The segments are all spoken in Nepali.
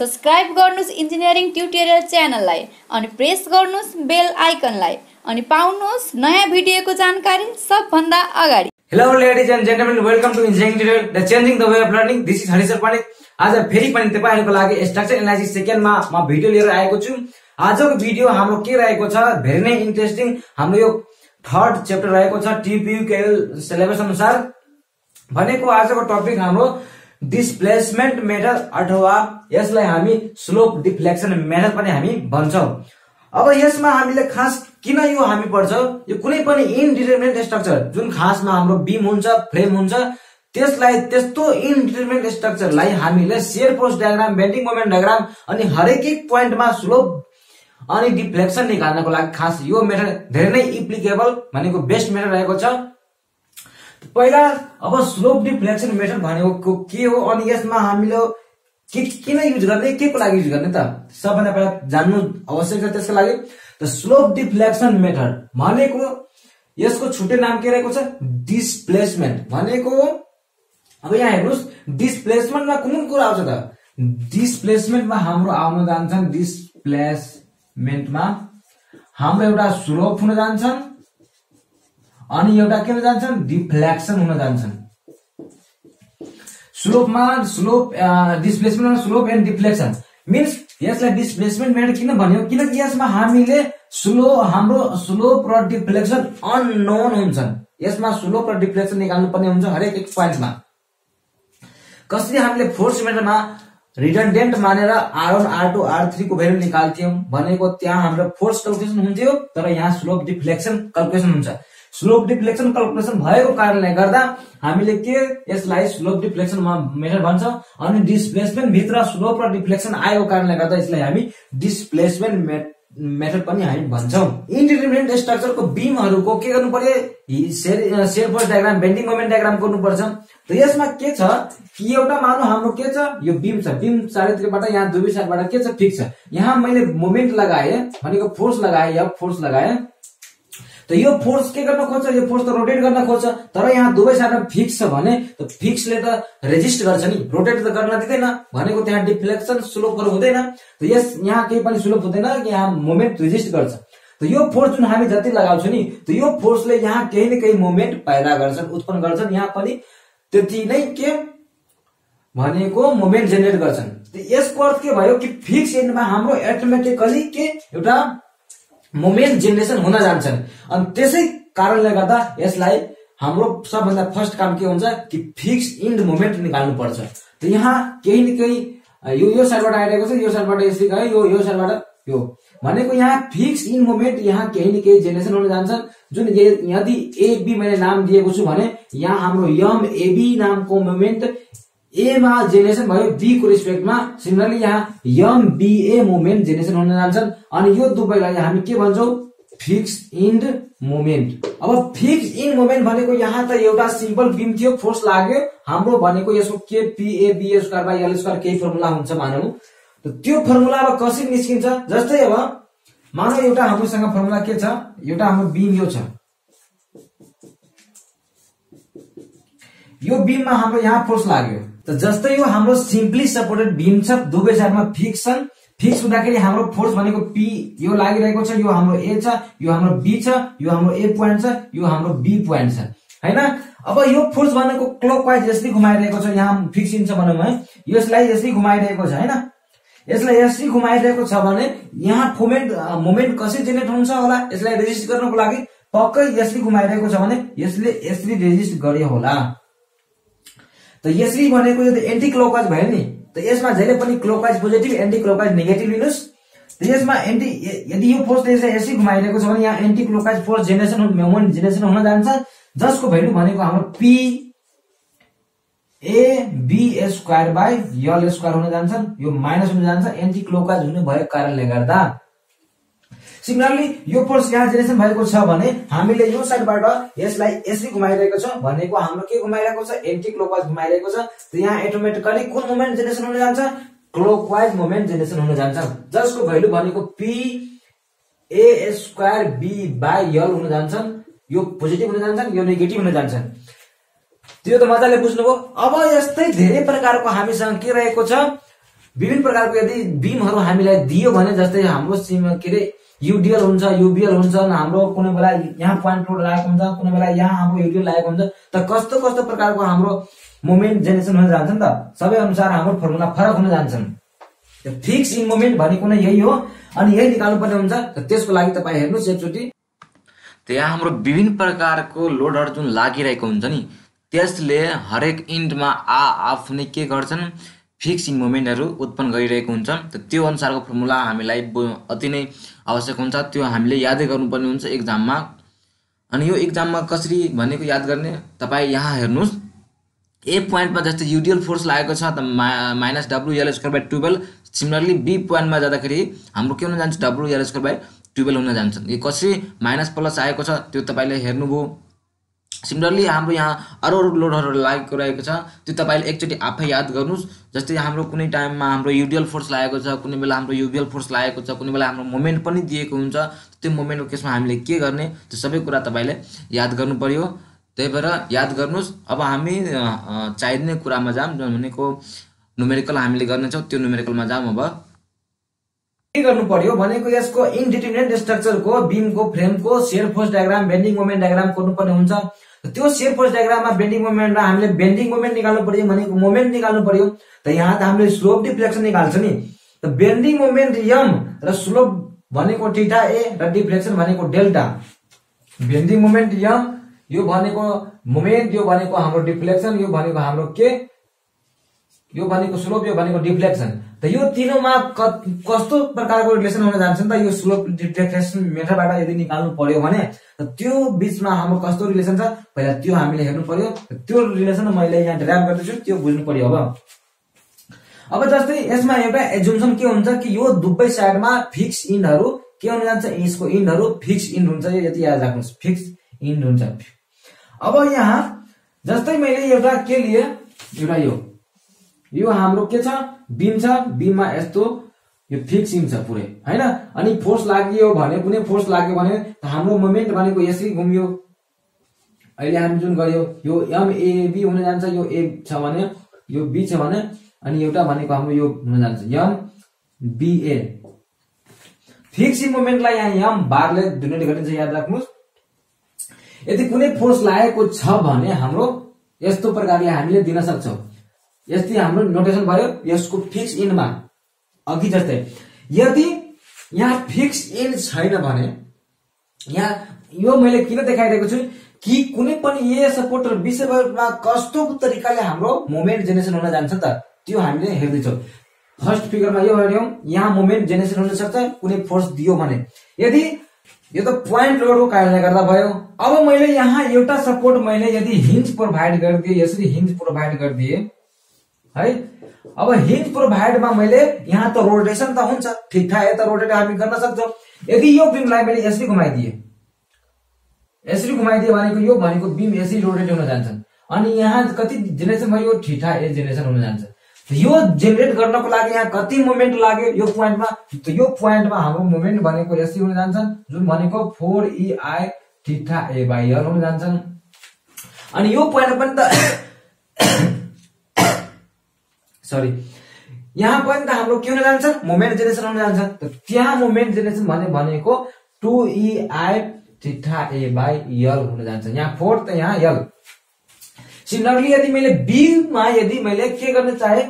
सब्सक्राइब गर्नुहोस् इन्जिनियरिङ ट्युटोरियल च्यानललाई अनि प्रेस गर्नुहोस् बेल आइकनलाई अनि पाउनुहोस् नयाँ भिडियोको जानकारी सबभन्दा अगाडि। Hello ladies and gentlemen, welcome to Engineering Tutorial, the changing the way of learning. This is हरिसर पाण्डे आज फेरि पनि तपाईँहरूको लागि स्ट्रक्चर एनालाइसिस सेकेन्डमा म भिडियो लिएर आएको छु। आजको भिडियो हाम्रो के रहेको छ धेरै नै इन्ट्रेस्टिङ हाम्रो यो थर्ड च्याप्टर रहेको छ टिपियु केएल सिलेबस अनुसार। भनेको आजको टपिक हाम्रो डिस्प्लेसमेन्ट मेथड अथवा यसलाई हामी स्लोप डिफ्लेक्सन मेथड पनि हामी भन्छौँ। अब यसमा हामीले खास किन यो हामी पढ्छ? यो कुनै पनि इनडिटर्मिनेट स्ट्रक्चर जुन खासमा हाम्रो बिम हुन्छ फ्रेम हुन्छ त्यसलाई त्यस्तो इनडिटर्मिनेट स्ट्रक्चरलाई हामीले shear force diagram bending moment diagram अनि हरेक एक पोइन्टमा स्लोप अनि डिफ्लेक्सन निकाल्नको लागि खास यो मेथड धेरै नै इप्लिकेबल भनेको बेस्ट मेथड रहेको छ। पहिला अब स्लोप डिफ्लेक्सन मेथड भनेको के हो? अनि यसमा हामीले के किन युज गर्ने? के को लागि युज गर्ने त? सबभन्दा पहिला जान्नु आवश्यक छ त्यसको लागि। त स्लोप डिफ्लेक्सन मेथड भनेको यसको छुट्टै नाम के रहेको छ? डिस्प्लेसमेन्ट भनेको अब यहाँ हेर्नुहोस् डिस्प्लेसमेन्टमा कुन कुन कुरा आउँछ त? डिस्प्लेसमेन्टमा हाम्रो आउन जान्छन् डिस्प्लेसमेन्टमा हाम्रो एउटा स्लोप हुन जान्छन्। अनि एउटा के जान्छन्? डिफ्लेक्सन हुन जान्छन्। स्लोपमा स्लोप डिस्प्लेसमेन्टमा स्लोप एन्ड डिफ्लेक्सन मिन्स यसलाई डिस्प्लेसमेन्ट मेथड किन भन्यो? किनकि यसमा हामीले स्लो हाम्रो स्लोप र डिफ्लेक्सन अननोन हुन्छन्। यसमा स्लोप र डिफ्लेक्सन निकाल्नु पर्ने हुन्छ हरेक एक पोइन्टमा कसरी हामीले फोर्स मेथडमा रिडन्डेन्ट मानेर R one R two R थ्रीको value निकाल्थ्यौँ भनेको त्यहाँ हाम्रो फोर्स क्यालकुलेसन हुन्थ्यो तर यहाँ स्लोप डिफ्लेक्सन क्यालकुलेसन हुन्छ। स्लोप डिफ्लेक्सन क्यालकुलेसन भएको कारणले गर्दा हामीले के यसलाई स्लोप डिफ्लेक्सन मेथड भन्छ? अनि डिस्प्लेसमेन्ट भित्र स्लोप र डिफ्लेक्सन आएको कारणले गर्दा यसलाई हामी डिस्प्लेसमेन्ट मेथड पनि हामी भन्छौँ। इन्डिटर्मिनेन्ट स्ट्रक्चरको बिमहरूको के गर्नु पर्यो shear force diagram bending moment diagram गर्नुपर्छ। त यसमा के छ? कि एउटा मानव हाम्रो के छ? यो बिम छ। बिम चारैतिरबाट यहाँ दुवै साइडबाट के छ? फिक्स छ। यहाँ मैले मोमेन्ट लगाएँ भनेको फोर्स लगाएँ या फोर्स लगाएँ? त यो फोर्स के गर्न खोज्छ? यो फोर्स त रोटेट गर्न खोज्छ। तर यहाँ दुवै साइडमा फिक्स छ भने त फिक्सले त रेजिस्ट गर्छ नि। रोटेट त गर्न दिँदैन। भनेको त्यहाँ डिफ्लेक्सन स्लोपहरू हुँदैन। त यस यहाँ केही पनि स्लोप हुँदैन। यहाँ मोमेन्ट रेजिस्ट गर्छ। त यो फोर्स जुन हामी जति लगाउँछौँ नि त यो फोर्सले यहाँ केही न केही मोमेन्ट पैदा गर्छन् उत्पन्न गर्छन्। यहाँ पनि त्यति नै के? भनेको मोमेन्ट जेनेरेट गर्छन्। यसको अर्थ के भयो कि फिक्स एन्डमा हाम्रो एटोमेटिकली के? एउटा मोमेन्ट जेनेरेसन हुन जान्छन्। अनि त्यसै कारणले गर्दा यसलाई हाम्रो सबभन्दा फर्स्ट काम के हुन्छ कि फिक्स इन्ड मोमेन्ट निकाल्नु पर्छ त यहाँ केही न केही यो यो साइडबाट आइरहेको छ यो साइडबाट यसरी गयो यो यो साइडबाट यो। भनेको यहाँ फिक्स इन मोमेन्ट यहाँ केही न केही जेनेरेसन हुन जान्छ जुन यदि एबी मैले नाम दिएको छु भने यहाँ हाम्रो यम एबी नामको मोमेन्ट एमा जेनेरेसन भयो बी को रिस्पेक्टमा सिमिलरली यहाँ यम बिए मोमेन्ट जेनेरेसन हुन जान्छन्। अनि यो दुवैलाई हामी के भन्छौँ? फिक्स इन्ड मोमेन्ट अब फिक्स इन मोमेन्ट भनेको यहाँ त एउटा सिम्पल बिम थियो फोर्स लाग्यो। हाम्रो भनेको यसको के PA B square by L square केही फर्मुला हुन्छ मानौ। त्यो फर्मुला अब कसरी निस्किन्छ? जस्तै अब मानव एउटा हाम्रोसँग फर्मुला के छ? एउटा हाम्रो बिम यो छ। यो बिममा हाम्रो यहाँ फोर्स लाग्यो। जस्तै यो हाम्रो सिम्पली सपोर्टेड बिम छ दुवै साइडमा फिक्स छन्। फिक्स हुँदाखेरि हाम्रो फोर्स भनेको पी यो लागिरहेको छ यो हाम्रो ए छ यो हाम्रो बी छ यो हाम्रो ए पोइन्ट छ यो हाम्रो बी पोइन्ट छ। होइन? अब यो फोर्स भनेको क्लक वाइज यसरी घुमाइरहेको छ यहाँ फिक्स छ भनौँ है। यसलाई यसरी घुमाइरहेको छ होइन? यसलाई यसरी घुमाइरहेको छ भने यहाँ मोमेन्ट मोमेन्ट कसरी जेनेरेट हुन्छ होला यसलाई रेजिस्ट गर्नको लागि पक्कै यसरी घुमाइरहेको छ भने यसले यसरी रेजिस्ट गर्यो होला। त यसरी भनेको यो त एन्टी क्लोकवाइज भयो नि। त यसमा जहिले पनि clockwise positive anti clockwise negative लिनुहोस् यसमा एन्टी यदि यो फोर्स यसलाई यसरी घुमाइरहेको छ भने यहाँ anti clockwise force generation moment generation हुन जान्छ। जसको भ्यालु भनेको हाम्रो P A square by L square हुन जान्छन्। यो माइनस हुन जान्छ। एन्टी क्लोकवाइज हुने भएको कारणले गर्दा। सिमिलरली यो फोर्स यहाँ जेनेरेसन भएको छ भने हामीले यो साइडबाट यसलाई यसरी घुमाइरहेको छ। भनेको हाम्रो के घुमाइरहेको छ? एन्टी क्लोकवाइज घुमाइरहेको छ। यहाँ एटोमेटिकली कुन मोमेन्ट जेनेरेसन हुन जान्छ? क्लोकवाइज मोमेन्ट जेनेरेसन हुन जान्छ। जसको भ्यालु भनेको P A square B by L हुन जान्छन्। यो पोजिटिभ हुन जान्छन् यो नेगेटिभ हुन जान्छन्। त्यो त मजाले बुझ्नुभयो। अब यस्तै धेरै प्रकारको हामीसँग के रहेको छ? विभिन्न प्रकारको यदि बिमहरू हामीलाई दियो भने जस्तै हाम्रो सिम के अरे युडिएल हुन्छ युबिएल हुन्छ हाम्रो कुनै बेला यहाँ पोइन्ट लोड लागेको हुन्छ कुनै बेला यहाँ हाम्रो युडिएल लागेको हुन्छ। त कस्तो कस्तो प्रकारको हाम्रो मोमेन्ट जेनेरेसन हुन जान्छ नि त? सबै अनुसार हाम्रो फर्मुला फरक हुन जान्छन्। फिक्स इन मोमेन्ट भनेको नै यही हो। अनि यही निकाल्नु पर्ने हुन्छ त्यसको लागि तपाईँ हेर्नुहोस् एकचोटि। त्यहाँ हाम्रो विभिन्न प्रकारको लोडहरू जुन लागिरहेको हुन्छ नि त्यसले हरेक इन्डमा आ आफूले के गर्छन्? फिक्स मोमेन्टहरू उत्पन्न गरिरहेको हुन्छ। त त्यो अनुसारको फर्मुला हामीलाई अति नै आवश्यक हुन्छ। त्यो हामीले यादै गर्नुपर्ने हुन्छ एक्जाममा अनि यो एक्जाममा कसरी भनेको याद गर्ने? तपाईँ यहाँ हेर्नुहोस्। ए पोइन्टमा जस्तै युडिएल फोर्स लागेको छ त मा minus W L square by twelve similarly B पोइन्टमा जाँदाखेरि हाम्रो के हुन जान्छ? W L square by twelve हुन जान्छ। यो कसरी माइनस प्लस आएको छ त्यो तपाईँले हेर्नुभयो। सिमिलरली हाम्रो यहाँ अरू अरू लोडहरू लागेको रहेको छ। त्यो तपाईँले एकचोटि आफै याद गर्नुहोस्। जस्तै हाम्रो कुनै टाइममा हाम्रो युडिएल फोर्स लागेको छ कुनै बेला हाम्रो युबिएल फोर्स लागेको छ कुनै बेला हाम्रो मोमेन्ट पनि दिएको हुन्छ। त्यो मोमेन्टको केसमा हामीले के गर्ने त्यो सबै कुरा तपाईँले याद गर्नु पर्यो। त्यही भएर याद गर्नुहोस् अब हामी चाहिने कुरामा जाऊँ भनेको नुमेरिकल हामीले गर्नेछौँ त्यो नुमेरिकलमा जाऊँ अब के गर्नु पर्यो भनेको यसको इन्डिटर्मिनेट स्ट्रक्चरको बिमको फ्रेमको shear force diagram bending moment diagram पर्ने हुन्छ। त्यो सेयर फोर्स डायग्राममा बेन्डिङ मोमेन्टमा हामीले बेन्डिङ मोमेन्ट निकाल्नु पर्यो भनेको मोमेन्ट निकाल्नु पर्यो। त यहाँ त हामीले स्लोप डिफ्लेक्सन निकाल्छ नि। त बेन्डिङ मोमेन्ट यम र स्लोप भनेको टिटा ए र डिफ्लेक्सन भनेको डेल्टा। बेन्डिङ मोमेन्ट यम यो भनेको मोमेन्ट यो भनेको हाम्रो डिफ्लेक्सन यो भनेको हाम्रो के? यो भनेको स्लोप यो भनेको डिफ्लेक्सन। त यो तीनोमा कस्तो प्रकारको रिलेसन हुन जान्छ नि त यो स्लोप डिफ्लेक्सन मेथडबाट यदि निकाल्नु पर्यो भने त्यो बिचमा हाम्रो कस्तो रिलेसन छ? पहिला त्यो हामीले हेर्नु पर्यो। त्यो रिलेसन मैले यहाँ ड्राइभ गर्दैछु त्यो बुझ्नु पर्यो अब। अब जस्तै यसमा एउटा एजुम्सन के हुन्छ कि यो दुवै साइडमा फिक्स इन्डहरू के हुन जान्छ? यसको इन्डहरू फिक्स इन्ड हुन्छ यो यति याद राख्नुहोस्। फिक्स इन्ड हुन्छ। अब यहाँ जस्तै मैले एउटा के लिए? एउटा यो। यो हाम्रो के छ? बिम छ। बिममा यस्तो यो फिक्स इम छ पुरै। होइन? अनि फोर्स लाग्यो भने कुनै फोर्स लाग्यो भने हाम्रो मोमेन्ट भनेको यसरी घुम्यो। अहिले हामी जुन गर्यो यो एमएबी हुन जान्छ यो ए छ भने यो बी छ भने अनि एउटा भनेको हाम्रो यो हुन जान्छ। एम बिए फिक्स इन मोमेन्टलाई यहाँ एम बारले डोनेट गरिन्छ याद राख्नुहोस्। यदि कुनै फोर्स लागेको छ भने हाम्रो यस्तो प्रकारले हामीले दिन सक्छौँ। यस्तै हाम्रो नोटेसन भयो यसको फिक्स इनमा अघि जस्तै यदि यहाँ फिक्स इन छैन भने यहाँ यो मैले किन देखाइरहेको छु कि कुनै पनि ए सपोर्ट र बी सपोर्टमा कस्तो तरिकाले हाम्रो मोमेन्ट जेनेरेसन हुन जान्छ त त्यो हामीले हेर्दैछौँ। फर्स्ट फिगरमा यो हेऱ्यौँ यहाँ मोमेन्ट जेनेरेसन हुन सक्छ कुनै फोर्स दियो भने। यदि यो त पोइन्ट लोडको कारणले गर्दा भयो। अब मैले यहाँ एउटा सपोर्ट मैले यदि हिन्ज प्रोभाइड गरिदिएँ यसरी हिन्ज प्रोभाइड गरिदिएँ है? अब हिन्ज प्रोभाइडमा मैले यहाँ त रोटेसन त हुन्छ। ठिक ठाक यता रोटेट हामी गर्न सक्छौँ। यदि यो बिमलाई मैले यसरी घुमाइदिएँ। यसरी घुमाइदियो भनेको यो भनेको बिम यसरी रोटेट हुन जान्छन्। अनि यहाँ कति जेनेरेसन भयो ठिठा ए जेनेरेसन हुन जान्छ। यो जेनेरेट गर्नको लागि यहाँ कति मोमेन्ट लाग्यो यो पोइन्टमा यो पोइन्टमा हाम्रो मोमेन्ट भनेको यसरी हुन जान्छन् जुन भनेको four E I theta A by हुन जान्छन्। अनि यो पोइन्ट पनि त सरी यहाँ पनि त हाम्रो के हुन जान्छ? मोमेन्ट जेनेरेसन हुन जान्छ। त्यहाँ मोमेन्ट जेनेरेसन भने भनेको two E I theta A by L हुन जान्छ। यहाँ फोर त यहाँ यल सिमिलरली यदि मैले बीमा यदि मैले के गर्न चाहे?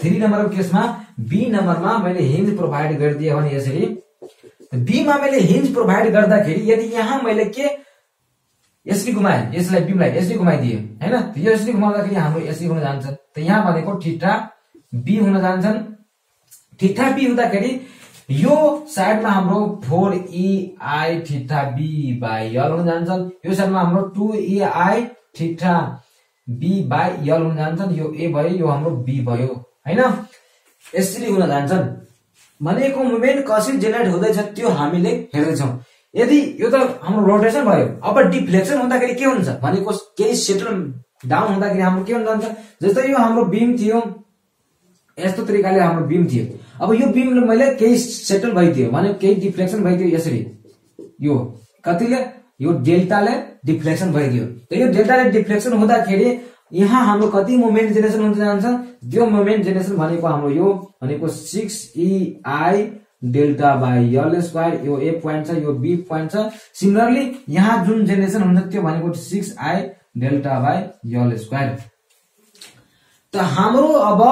थ्री नम्बरको केसमा बी नम्बरमा मैले हिन्ज प्रोभाइड गरिदिएँ भने यसरी। बीमा मैले हिन्ज प्रोभाइड गर्दाखेरि यदि यहाँ मैले के यसरी घुमाएँ यसलाई बिमलाई यसरी घुमाइदिएँ होइन? यो यसरी घुमाउँदाखेरि हाम्रो यसरी हुन जान्छ। त यहाँ भनेको ठिठा बी हुन जान्छन्। ठिठा बी हुँदाखेरि यो साइडमा हाम्रो four E I theta B by L हुन जान्छन्। यो साइडमा हाम्रो two E I theta B by L हुन जान्छन्। यो ए भयो यो हाम्रो बी भयो होइन? यसरी हुन जान्छन्। भनेको मुभमेन्ट कसरी जेनेरेट हुँदैछ त्यो हामीले हेर्दैछौँ। यदि यो त हाम्रो रोटेसन भयो अब डिफ्लेक्सन हुँदाखेरि के हुन्छ? भनेको केही सेटल डाउन हुँदाखेरि हाम्रो के हुन जान्छ जस्तै यो हाम्रो बिम थियो यस्तो तरिकाले हाम्रो बिम थियो। अब यो बिम मैले केही सेटल भइदियो भने केही डिफ्लेक्सन भइदियो यसरी। यो कतिले? यो डेल्टाले डिफ्लेक्सन भइदियो। त यो डेल्टाले डिफ्लेक्सन हुँदाखेरि यहाँ हाम्रो कति मोमेन्ट जेनेरेसन हुन जान्छ? त्यो मोमेन्ट जेनेरेसन भनेको हाम्रो यो भनेको six EI delta by L square यो ए पोइन्ट छ यो बी पोइन्ट छ। सिमिलरली यहाँ जुन जेनेरेसन हुन्छ त्यो भनेको six I delta by L square. त हाम्रो अब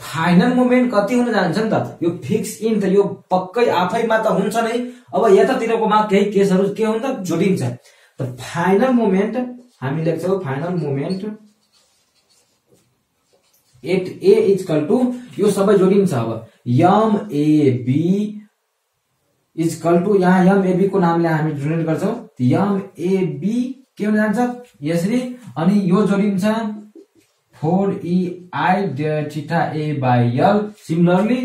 फाइनल मोमेन्ट कति हुन जान्छ नि त? यो फिक्स इन त यो पक्कै आफैमा त हुन्छ नै। अब यतातिरकोमा केही केसहरू के हुन्छ जोडिन्छ। त फाइनल मोमेन्ट हामी लेख्छौँ final moment at A equal to यो सबै जोडिन्छ अब। यम ए इजकल टु यहाँ यम ए को नामले हामी डोनेट गर्छौँ। यम ए बी के हुन जान्छ? यसरी। अनि यो जोडिन्छ four E I theta A by L similarly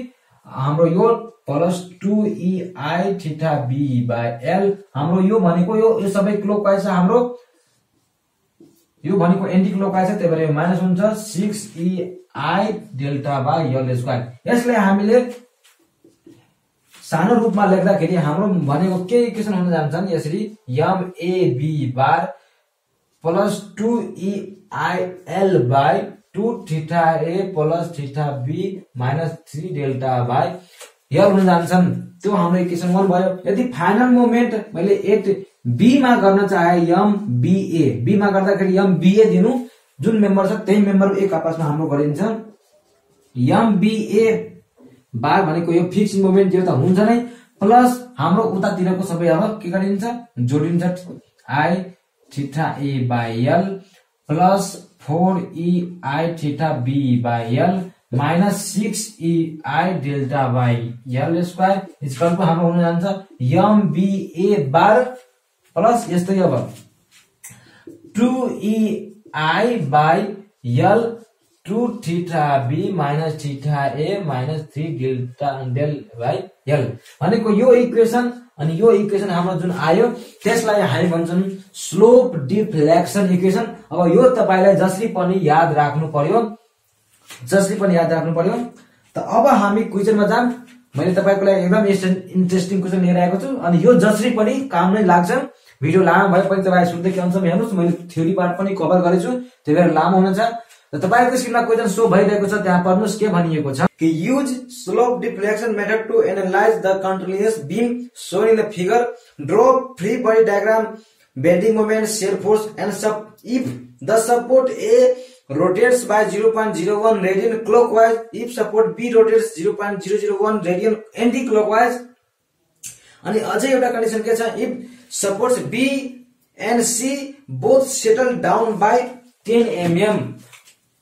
हाम्रो यो plus two E I theta B by L हाम्रो यो भनेको यो यो सबै क्लोकवाइज छ हाम्रो। यो भनेको एन्टी क्लोकवाइज छ त्यही भएर यो माइनस हुन्छ। Six E I delta by L square यसलाई हामीले सानो रूपमा लेख्दाखेरि हाम्रो भनेको के इक्वेसन हुन जान्छन्। यसरी M A B bar plus two E I L by two theta A plus theta B minus three delta by L हुन जान्छन्। त्यो हाम्रो इक्वेसन वान भयो। यदि फाइनल मोमेन्ट मैले एट बीमा गर्न चाहे यम बिए बीमा गर्दाखेरि यम दिनु। जुन मेम्बर छ त्यही मेम्बर एक आपसमा हाम्रो गरिन्छ। यम बिए बार भनेको यो फिक्स मोमेन्ट त्यो त हुन्छ नै। प्लस हाम्रो उतातिरको सबै अब के गरिन्छ? जोडिन्छ। I theta A by L plus four E I theta B by L minus six E I delta by L square इजकलको हाम्रो हुन जान्छ। यम बिए बार प्लस यस्तै अब। Two E I by L two theta B minus theta A minus three delta del by L भनेको यो इक्वेसन अनि यो इक्वेसन हाम्रो जुन आयो त्यसलाई हामी भन्छौँ स्लोप डिफ्लेक्सन इक्वेसन अब यो तपाईँलाई जसरी पनि याद राख्नु पर्यो जसरी पनि याद राख्नु पर्यो त अब हामी क्वेसनमा जाम मैले तपाईँको लागि एकदम इन्ट्रेस्टिङ क्वेसन लिएर आएको छु अनि यो जसरी पनि काम नै लाग्छ। भिडियो लामो भयो पनि तपाईँ सुन्दै के अनुसार हेर्नुहोस् मैले थ्योरी पार्ट पनि कभर गरेछु। त्यही भएर लामो हुनुहुन्छ। तपाईँको स्क्रिनमा क्वेसन सो भइरहेको छ त्यहाँ पढ्नुहोस् के भनिएको छ। कि use slope deflection method to analyse the continuous beam shown in the figure draw free body diagram bending moment shear force and sub if the support A rotates by zero radian clock if support B rotates zero point zero zero one radian anti clock अनि अझै एउटा कन्डिसन के छ? If supports B and C both settle down by ten mm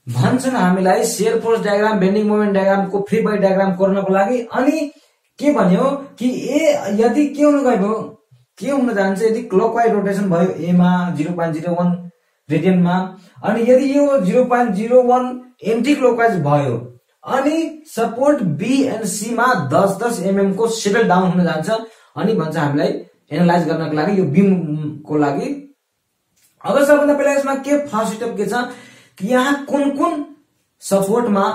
भन्छन् हामीलाई shear force diagram bending moment डायग्रामको free body diagram कोर्नको लागि। अनि के भन्यो कि ए यदि के हुनु गयो के हुन जान्छ? यदि क्लकवाइज रोटेसन भयो एमा जिरो पोइन्ट जिरो वान रेडियनमा अनि यदि यो zero point zero one anti clockwise भयो अनि सपोर्ट बी एन्ड सीमा दस दस एमएम को सेटल डाउन हुन जान्छ। अनि भन्छ हामीलाई एनालाइज गर्नको लागि यो बिमको लागि। अब सबभन्दा पहिला यसमा के फर्स्ट स्टेप के छ? कि यहाँ कुन कुन सपोर्टमा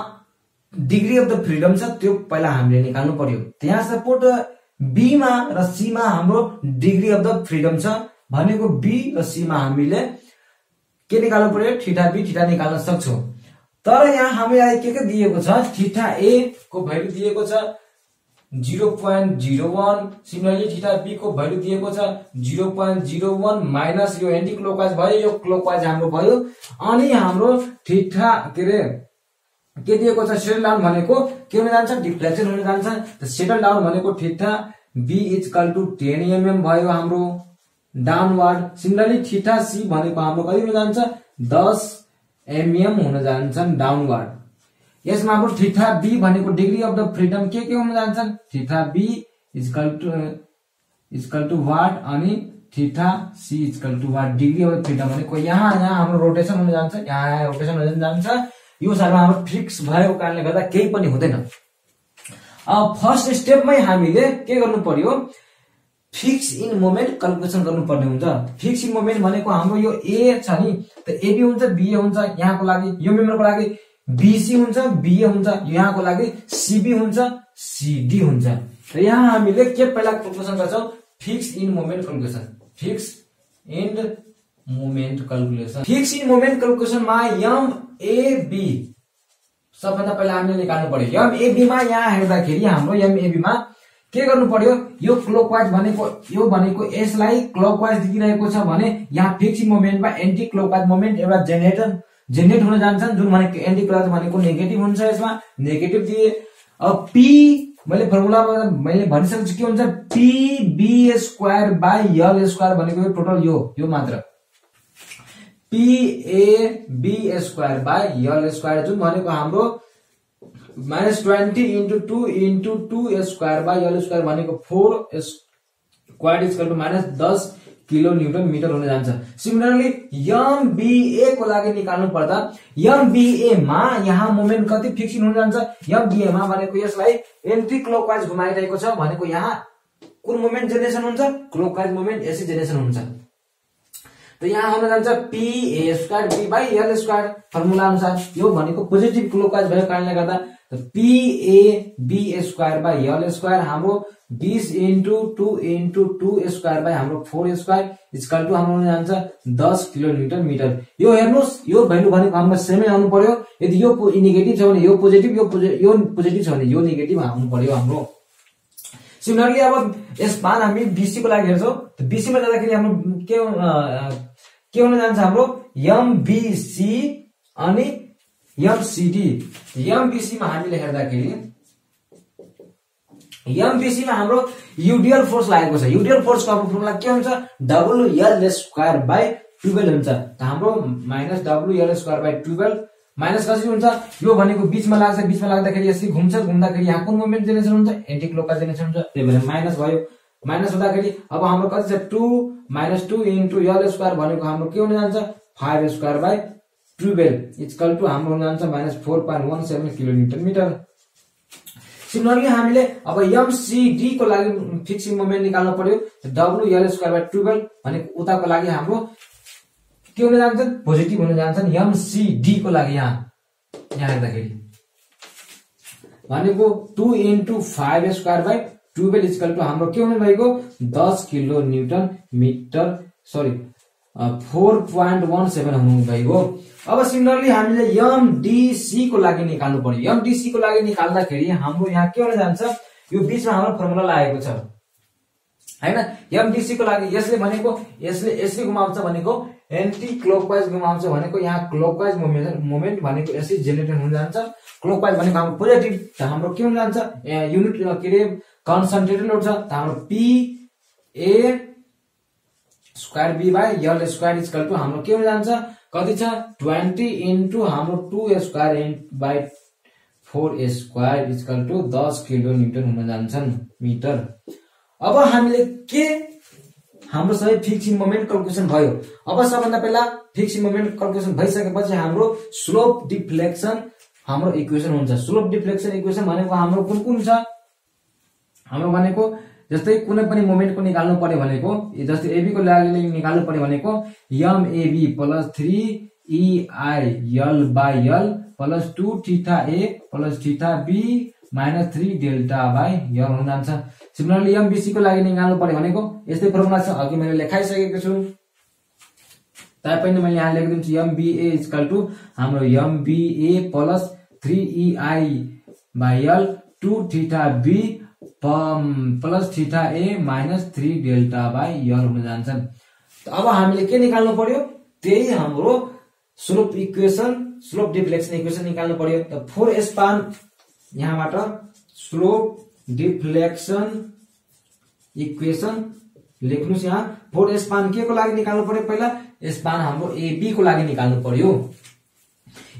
डिग्री अफ द फ्रिडम छ त्यो पहिला हामीले निकाल्नु पर्यो। त्यहाँ सपोर्ट बीमा र सीमा हाम्रो डिग्री अफ द फ्रिडम छ। भनेको बी र सीमा हामीले के निकाल्नु पर्यो? ठिटा बी ठिटा निकाल्न सक्छौँ। तर यहाँ हामीलाई के के दिएको छ? ठिटा ए को भ्यालु दिएको छ। Zero point zero one similarly theta B को भ्यालु दिएको छ। Zero point zero one minus यो एन्टी क्लोकवाइज भयो यो क्लोकवाइज हाम्रो भयो। अनि हाम्रो ठिठा के अरे के दिएको छ सेटल डाउन भनेको के हुन जान्छ? डिफ्लेक्सन हुन जान्छ। सेटल डाउन भनेको theta B equal to ten mm भयो हाम्रो। डाउनवार्ड सिमिलरली ठिठा सी भनेको हाम्रो कति हुन जान्छ? दस एमएम हुन जान्छन् डाउनवार्ड यसमा हाम्रो थीटा बी भनेको डिग्री अफ द फ्रिडम के के हुन जान्छन्? Theta B equal to equal to what अनि theta C equal to what degree of freedom भनेको यहाँ यहाँ हाम्रो रोटेसन हुन जान्छ। यहाँ यहाँ रोटेसन हुन जान्छ। यो सालमा हाम्रो फिक्स भएको कारणले गर्दा केही पनि हुँदैन। अब फर्स्ट स्टेपमै हामीले के गर्नु पर्यो फिक्स इन मोमेन्ट क्यालकुलेसन गर्नुपर्ने हुन्छ। फिक्स इन मोमेन्ट भनेको हाम्रो यो ए छ नि। त एबी हुन्छ बिए हुन्छ। यहाँको लागि यो मेम्बरको लागि बिसी हुन्छ बिए हुन्छ यहाँको लागि सिबी हुन्छ सिडी हुन्छ। र यहाँ हामीले के पहिला क्यालकुलेसन गर्छौँ? Fix in moment calculation fix in moment calculation fix in moment क्यालकुलेसनमा M AB सबभन्दा पहिला हामीले निकाल्नु पर्यो यम एबीमा यहाँ हेर्दाखेरि हाम्रो यम एबीमा के गर्नु पर्यो यो क्लोकवाइज भनेको यो भनेको यसलाई क्लोकवाइज दिइरहेको छ भने यहाँ फिक्स मोमेन्टमा एन्टी क्लोकवाइज मोमेन्ट एउटा जेनेरेटर जेनेरेट हुन जान्छन् जुन भनेको एन्टी क्लोकवाइज भनेको नेगेटिभ हुन्छ यसमा। नेगेटिभ दिए अब पी मैले फर्मुलामा मैले भनिसकेपछि के हुन्छ? P B square by L square भनेको यो टोटल यो यो मात्र। P B square by L square जुन भनेको हाम्रो minus twenty into two into two square by L square भनेको फोर स्क्वायर टु माइनस दस किलो न्युटन मिटर हुन जान्छ। सिमिलरली यम बिए को लागि निकाल्नु पर्दा यम मा यहाँ मोमेन्ट कति फिक्सिङ हुन जान्छ? यम मा भनेको यसलाई एन्टी क्लोकवाइज घुमाइरहेको छ भनेको यहाँ कुन मोमेन्ट जेनेरेसन हुन्छ? क्लोकवाइज मोमेन्ट यसै जेनेरेसन हुन्छ। त यहाँ हुन जान्छ P A square B by L square formula अनुसार। यो भनेको पोजिटिभ क्लोकवाइज भएको कारणले गर्दा P A B square by L square हाम्रो बिस into two into two square by हाम्रो फोर स्क्वायर इजकल टू हाम्रो जान्छ दस किलो न्युटन मिटर। यो हेर्नुहोस् यो भ्यालु भनेको हाम्रो सेमै आउनु पर्यो यदि यो नेगेटिभ छ भने यो पोजिटिभ यो यो पोजिटिभ छ भने यो नेगेटिभ आउनु पर्यो हाम्रो। सिमिलरली अब यस मान हामी बिसीको लागि हेर्छौँ। बिसीमा जाँदाखेरि हाम्रो के के हुन जान्छ हाम्रो? एमबिसी अनि एमसिडी एमबिसीमा हामीले हेर्दाखेरि एमबिसीमा हाम्रो युडिएल फोर्स लागेको छ। युडिएल फोर्सको अब फर्मुला के हुन्छ? डब्लुएल स्क्वायर बाई टुवेल्भ हुन्छ। हाम्रो minus WL square by twelve minus कसरी हुन्छ? यो भनेको बिचमा लाग्छ। बिचमा लाग्दाखेरि यसरी घुम्छ। घुम्दाखेरि यहाँ कुन मोमेन्ट जेनेरेसन हुन्छ? एन्टी क्लोकवाइज जेनेरेसन हुन्छ। त्यही भएर माइनस भयो। माइनस हुँदाखेरि अब हाम्रो कति छ? Two minus two into L square भनेको हाम्रो के हुन जान्छ? Five square by twelve equal two हाम्रो जान्छ minus four point one seven kilometre metre similarly हामीले अब एमसिडी को लागि फिक्सिङ मोमेन्ट निकाल्नु पर्यो। W L square by twelve भनेको उताको लागि हाम्रो के हुन जान्छन् पोजिटिभ हुन जान्छन् एमसिडी को लागि यहाँ। यहाँ हेर्दाखेरि। भनेको two into five square by twelve equal to हाम्रो के हुने भएको दस kilo newton metre sorry four point one seven हुनु भएको अब सिमिलरली हामीले एमडिसी को लागि निकाल्नु पर्यो। एमडिसी को लागि निकाल्दाखेरि हाम्रो यहाँ के हुन जान्छ? यो बिचमा हाम्रो फर्मुला लागेको छ। होइन? एमडिसी को लागि यसले भनेको यसले यसले घुमाउँछ भनेको एन्टी क्लोकवाइज घुमाउँछ भनेको यहाँ क्लोकवाइज मोमेन्ट मोमेन्ट भनेको यसै जेनेरेट हुन जान्छ। क्लोकवाइज भनेको हाम्रो पोजिटिभ त हाम्रो के हुन जान्छ? युनिट के अरे? कन्सन्ट्रेटेड लोड छ। त हाम्रो P A square B by L square equal to हाम्रो के जान्छ? कति छ? ट्वेन्टी इन्टु हाम्रो two square in by four square equal to दस किलो न्युटन हुन जान्छन् मिटर। अब हामीले के हाम्रो सबै फिक्सिङ मोमेन्ट क्यालकुलेसन भयो? अब सबभन्दा पहिला फिक्सिङ मोमेन्ट क्यालकुलेसन भइसकेपछि हाम्रो स्लोप डिफ्लेक्सन हाम्रो इक्वेसन हुन्छ। स्लोप डिफ्लेक्सन इक्वेसन भनेको हाम्रो कुन कुन छ? हाम्रो भनेको जस्तै कुनै पनि मोमेन्टको निकाल्नु पर्यो भनेको जस्तै एबी को लागि निकाल्नु पर्यो भनेको AB plus three EI L by L plus two theta A plus theta B minus three delta by L हुन जान्छ। सिमिलरली एमबिसी को लागि निकाल्नु पर्यो भनेको यस्तै फर्मुला छ। अघि मैले लेखाइसकेको छु। तापनि मैले यहाँ लेखिदिन्छु एमबिए इजकल टु हाम्रो MBA plus three EI by L two theta B plus theta A minus three delta by L हुन जान्छन् अब हामीले के निकाल्नु पर्यो? त्यही हाम्रो slope equation slope deflection equation निकाल्नु पर्यो। त फोर स्पान यहाँबाट स्लोप डिफ्लेक्सन इक्वेसन लेख्नुहोस् यहाँ। फोर स्पान के को लागि निकाल्नु पर्यो? पहिला स्पान हाम्रो एबी को लागि निकाल्नु पर्यो।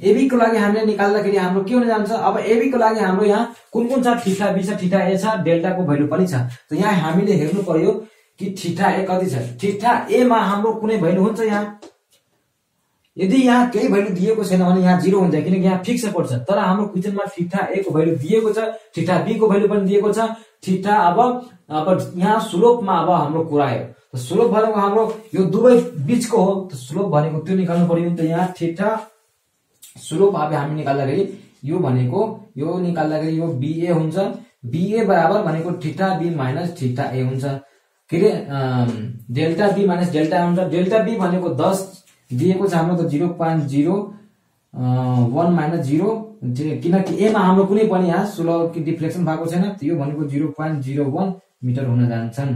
एबी को लागि हामीले निकाल्दाखेरि हाम्रो के हुन जान्छ? अब एबी को लागि हाम्रो यहाँ कुन कुन छ? ठिटा बी छ ए छ डेल्टाको भ्यालु पनि छ। त यहाँ हामीले हेर्नु पर्यो कि ठिटा ए कति छ? ठिटा एमा हाम्रो कुनै भ्यालु हुन्छ यहाँ? यदि यहाँ केही भ्यालु दिएको छैन भने यहाँ जिरो हुन्छ किनकि यहाँ फिक्स पर्छ तर हाम्रो क्वेसनमा ठिटा ए को भ्यालु दिएको छ ठिटा बी को भ्यालु पनि दिएको छ। ठिटा अब अब यहाँ स्लोपमा अब हाम्रो कुरा आयो। स्लोप भनेको हाम्रो यो दुवै बिचको हो। त स्लोप भनेको त्यो निकाल्नु पर्यो त यहाँ ठिटा स्लोप अब हामी निकाल्दाखेरि यो भनेको यो निकाल्दाखेरि यो बिए हुन्छ। बिए बराबर भनेको ठिटा बी माइनस ठिटा ए हुन्छ। के अरे डेल्टा बी माइनस डेल्टा हुन्छ। डेल्टा बी भनेको दस दिएको छ हाम्रो त zero point zero one minus zero किनकि एमा हाम्रो कुनै पनि यहाँ सुलभ डिफ्लेक्सन भएको छैन। यो भनेको zero point zero one metre हुन जान्छन्।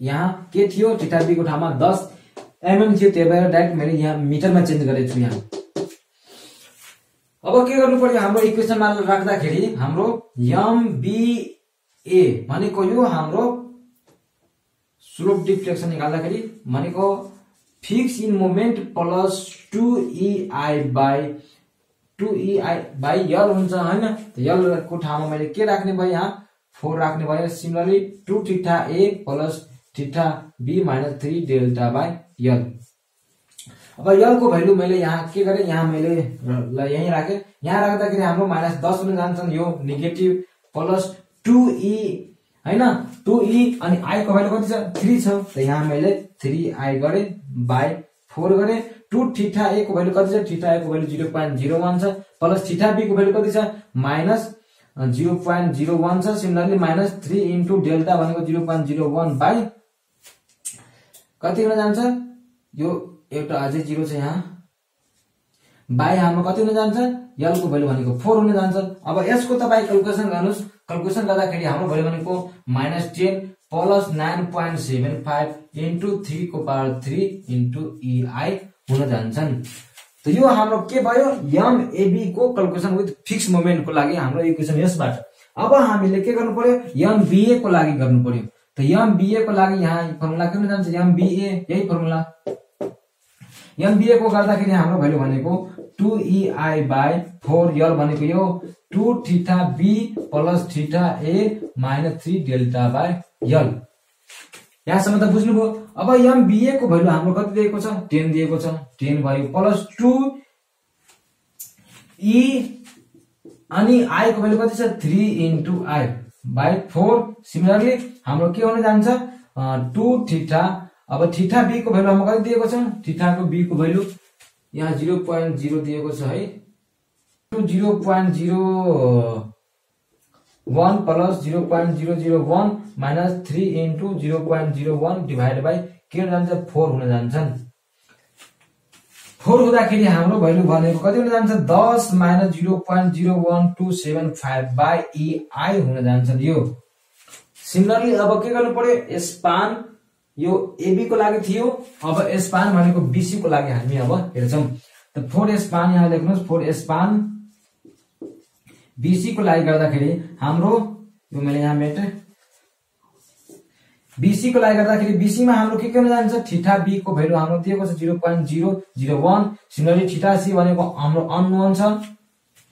यहाँ के थियो? थिटा बीको ठाउँमा दस एमएम थियो। त्यही भएर डाइरेक्ट मैले यहाँ मिटरमा चेन्ज गरेको छु यहाँ। अब के गर्नु पर्यो हाम्रो इक्वेसनमा राख्दाखेरि हाम्रो यम बिए भनेको यो हाम्रो स्लोप डिफ्लेक्सन निकाल्दाखेरि भनेको fix in moment plus two EI by two EI by L हुन्छ होइन? यलको ठाउँमा मैले के राख्ने भयो यहाँ? फोर राख्ने भयो। Similarly two theta A plus theta B minus three delta by L अब यलको भ्यालु मैले यहाँ के गरेँ? यहाँ मैले यहीँ राखेँ। यहाँ राख्दाखेरि हाम्रो माइनस दस हुन जान्छन्। यो नेगेटिभ प्लस टु ई होइन? टु ई अनि आईको भ्यालु कति छ? थ्री छ। त यहाँ मैले थ्री आई गरेँ बाई फोर गरेँ। टु ठिठा ए को भ्यालु कति छ? ठिठा ए को value zero point zero one छ। प्लस ठिठा बी को भ्यालु कति छ? Minus zero point zero one छ। Similarly minus three into delta भनेको zero point zero one by कति हुन जान्छ? यो एउटा अझै जिरो छ यहाँ। बाई हाम्रो कति हुन जान्छ? यलको भ्यालु भनेको फोर हुन जान्छ। अब यसको तपाईँ क्यालकुलेसन गर्नुहोस्। क्यालकुलेसन गर्दाखेरि हाम्रो भ्यालु भनेको minus ten plus nine point seven five into थ्रीको power three into EI हुन जान्छन्। त यो हाम्रो के भयो? यम एबी को क्यालकुलेसन विथ फिक्स मोमेन्टको लागि हाम्रो इक्वेसन यसबाट। अब हामीले के गर्नु पर्यो? यम बिए को लागि गर्नु पर्यो। त यम बिए को लागि यहाँ फर्मुला के हुन जान्छ? यम बिए यही फर्मुला एमबिए को गर्दाखेरि हाम्रो भ्यालु भनेको two EI by four L भनेको यो two theta B plus theta A minus three delta by L यहाँसम्म त बुझ्नुभयो। अब एमबिए को भ्यालु हाम्रो कति दिएको छ? टेन दिएको छ। टेन भयो प्लस टु ई अनि आई को कति छ? Three into I by four similarly हाम्रो के हुन जान्छ? टु ठिटा अब ठिठा बी को भ्यालु हाम्रो कति दिएको छ? ठिठाको बी को भ्यालु यहाँ जिरो पोइन्ट जिरो दिएको छ है। Zero point zero one plus zero point zero zero one minus three into zero point zero one divide by के जान्छ फोर हुन जान्छन्। फोर हुँदाखेरि हाम्रो भ्यालु भनेको कति हुन जान्छ? दस minus zero point zero one two seven five by EI हुन जान्छ यो। सिमिलरली अब के गर्नु पर्यो? स्पान यो एबी को लागि थियो। अब स्पान भनेको बिसी को लागि हामी अब हेर्छौँ। त फोर स्पान यहाँ लेख्नुहोस्। फोर स्पान बिसी को लागि गर्दाखेरि हाम्रो यो मैले यहाँ मेटे बिसी को लागि गर्दाखेरि बिसीमा हाम्रो के के हुन जान्छ? ठिठा बी को भ्यालु हाम्रो दिएको छ zero point zero zero one. Similarly theta C भनेको हाम्रो अननोन छ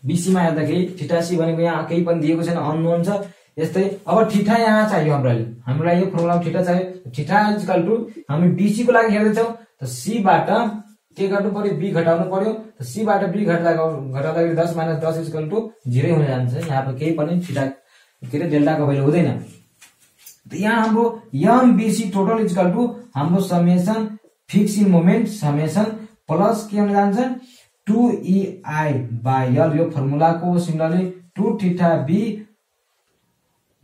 बिसीमा हेर्दाखेरि ठिठा सी भनेको यहाँ केही पनि दिएको छैन। अननोन छ यस्तै अब ठिठा यहाँ चाहियो हाम्रो लागि हामीलाई यो प्रोग्राम ठिठा चाहियो। ठिठा इजिकल टु हामी बिसी को लागि हेर्दैछौँ। त सीबाट के गर्नु पर्यो? बी घटाउनु पर्यो। त सीबाट बी घटा घटाउँदाखेरि दस माइनस दस इजिकल टु जिरो हुन जान्छ। यहाँ पर केही पनि ठिठा के अरे डेल्टाको भ्यालु हुँदैन। यहाँ हाम्रो M BC total equal to हाम्रो summation fix in moment summation plus के हुन जान्छ? टु इआई बाई यल यो फर्मुलाको similarly two theta B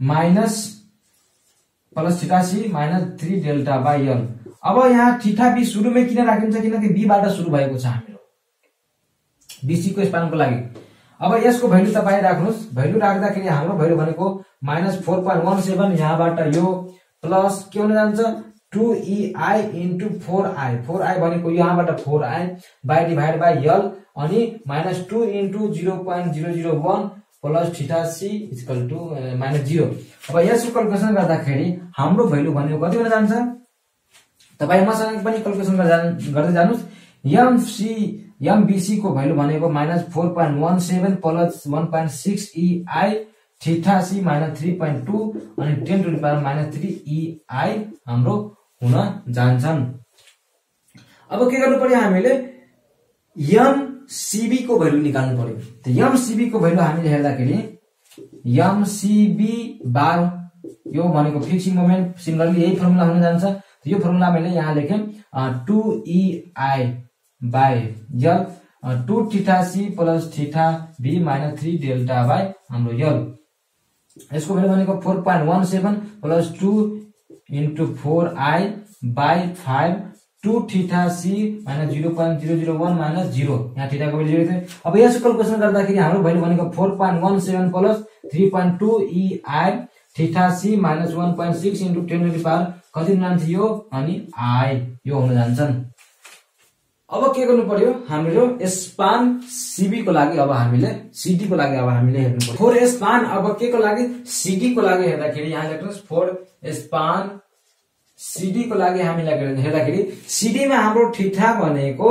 minus plus theta C minus three delta by L अब यहाँ ठिटा बी सुरुमै किन राखिन्छ? किनकि बीबाट सुरु भएको छ हाम्रो बिसीको स्पानको लागि। अब यसको भ्यालु तपाईँ राख्नुहोस्। भ्यालु राख्दाखेरि हाम्रो भ्यालु भनेको minus four point one seven यहाँबाट यो प्लस के हुन जान्छ? Two EI into four I. Four I भनेको यहाँबाट four I by divide by L अनि minus two into zero point zero zero one plus theta C equal to minus zero अब यसको क्यालकुलेसन गर्दाखेरि हाम्रो भ्यालु भनेको कति हुन जान्छ? तपाईँ मसँग पनि क्यालकुलेसन गर्दै जानुहोस्। एमसी एमबिसी को भ्यालु भनेको minus four point one seven plus one point six EI theta C minus three point two अनि ten to power minus three EI हाम्रो हुन जान्छन्। अब के गर्नु पर्यो हामीले? यम सिबी को भ्यालु निकाल्नु पर्यो त यम सिबी को भ्यालु हामीले हेर्दाखेरि यम सिबी बार यो भनेको फिक्सिङ मोमेन्ट सिमिलरली यही फर्मुला हुन जान्छ। यो फर्मुला मैले यहाँ लेखेँ two EI by L two theta C plus theta B minus three delta by हाम्रो यल यसको भ्यालु भनेको four point one seven plus two into four I by five two theta C minus zero point zero zero one minus zero यहाँ ठिटाको भ्यालु जिरो थियो। अब यसो क्यालकुलेसन गर्दाखेरि हाम्रो भ्यालु भनेको four point one seven plus three point two EI theta C minus one point six into ten to power कति जान्छ यो अनि आई यो हुन जान्छन्। अब के गर्नु पर्यो? हाम्रो स्पान सिबी को लागि अब हामीले सिडी को लागि अब हामीले हेर्नु पर्यो। फोर स्पान अब के को लागि? सिडी को लागि हेर्दाखेरि यहाँ लेख्नुहोस्। फोर स्पान सिडी को लागि हामीलाई हेर्दाखेरि सिडीमा हाम्रो ठिठा भनेको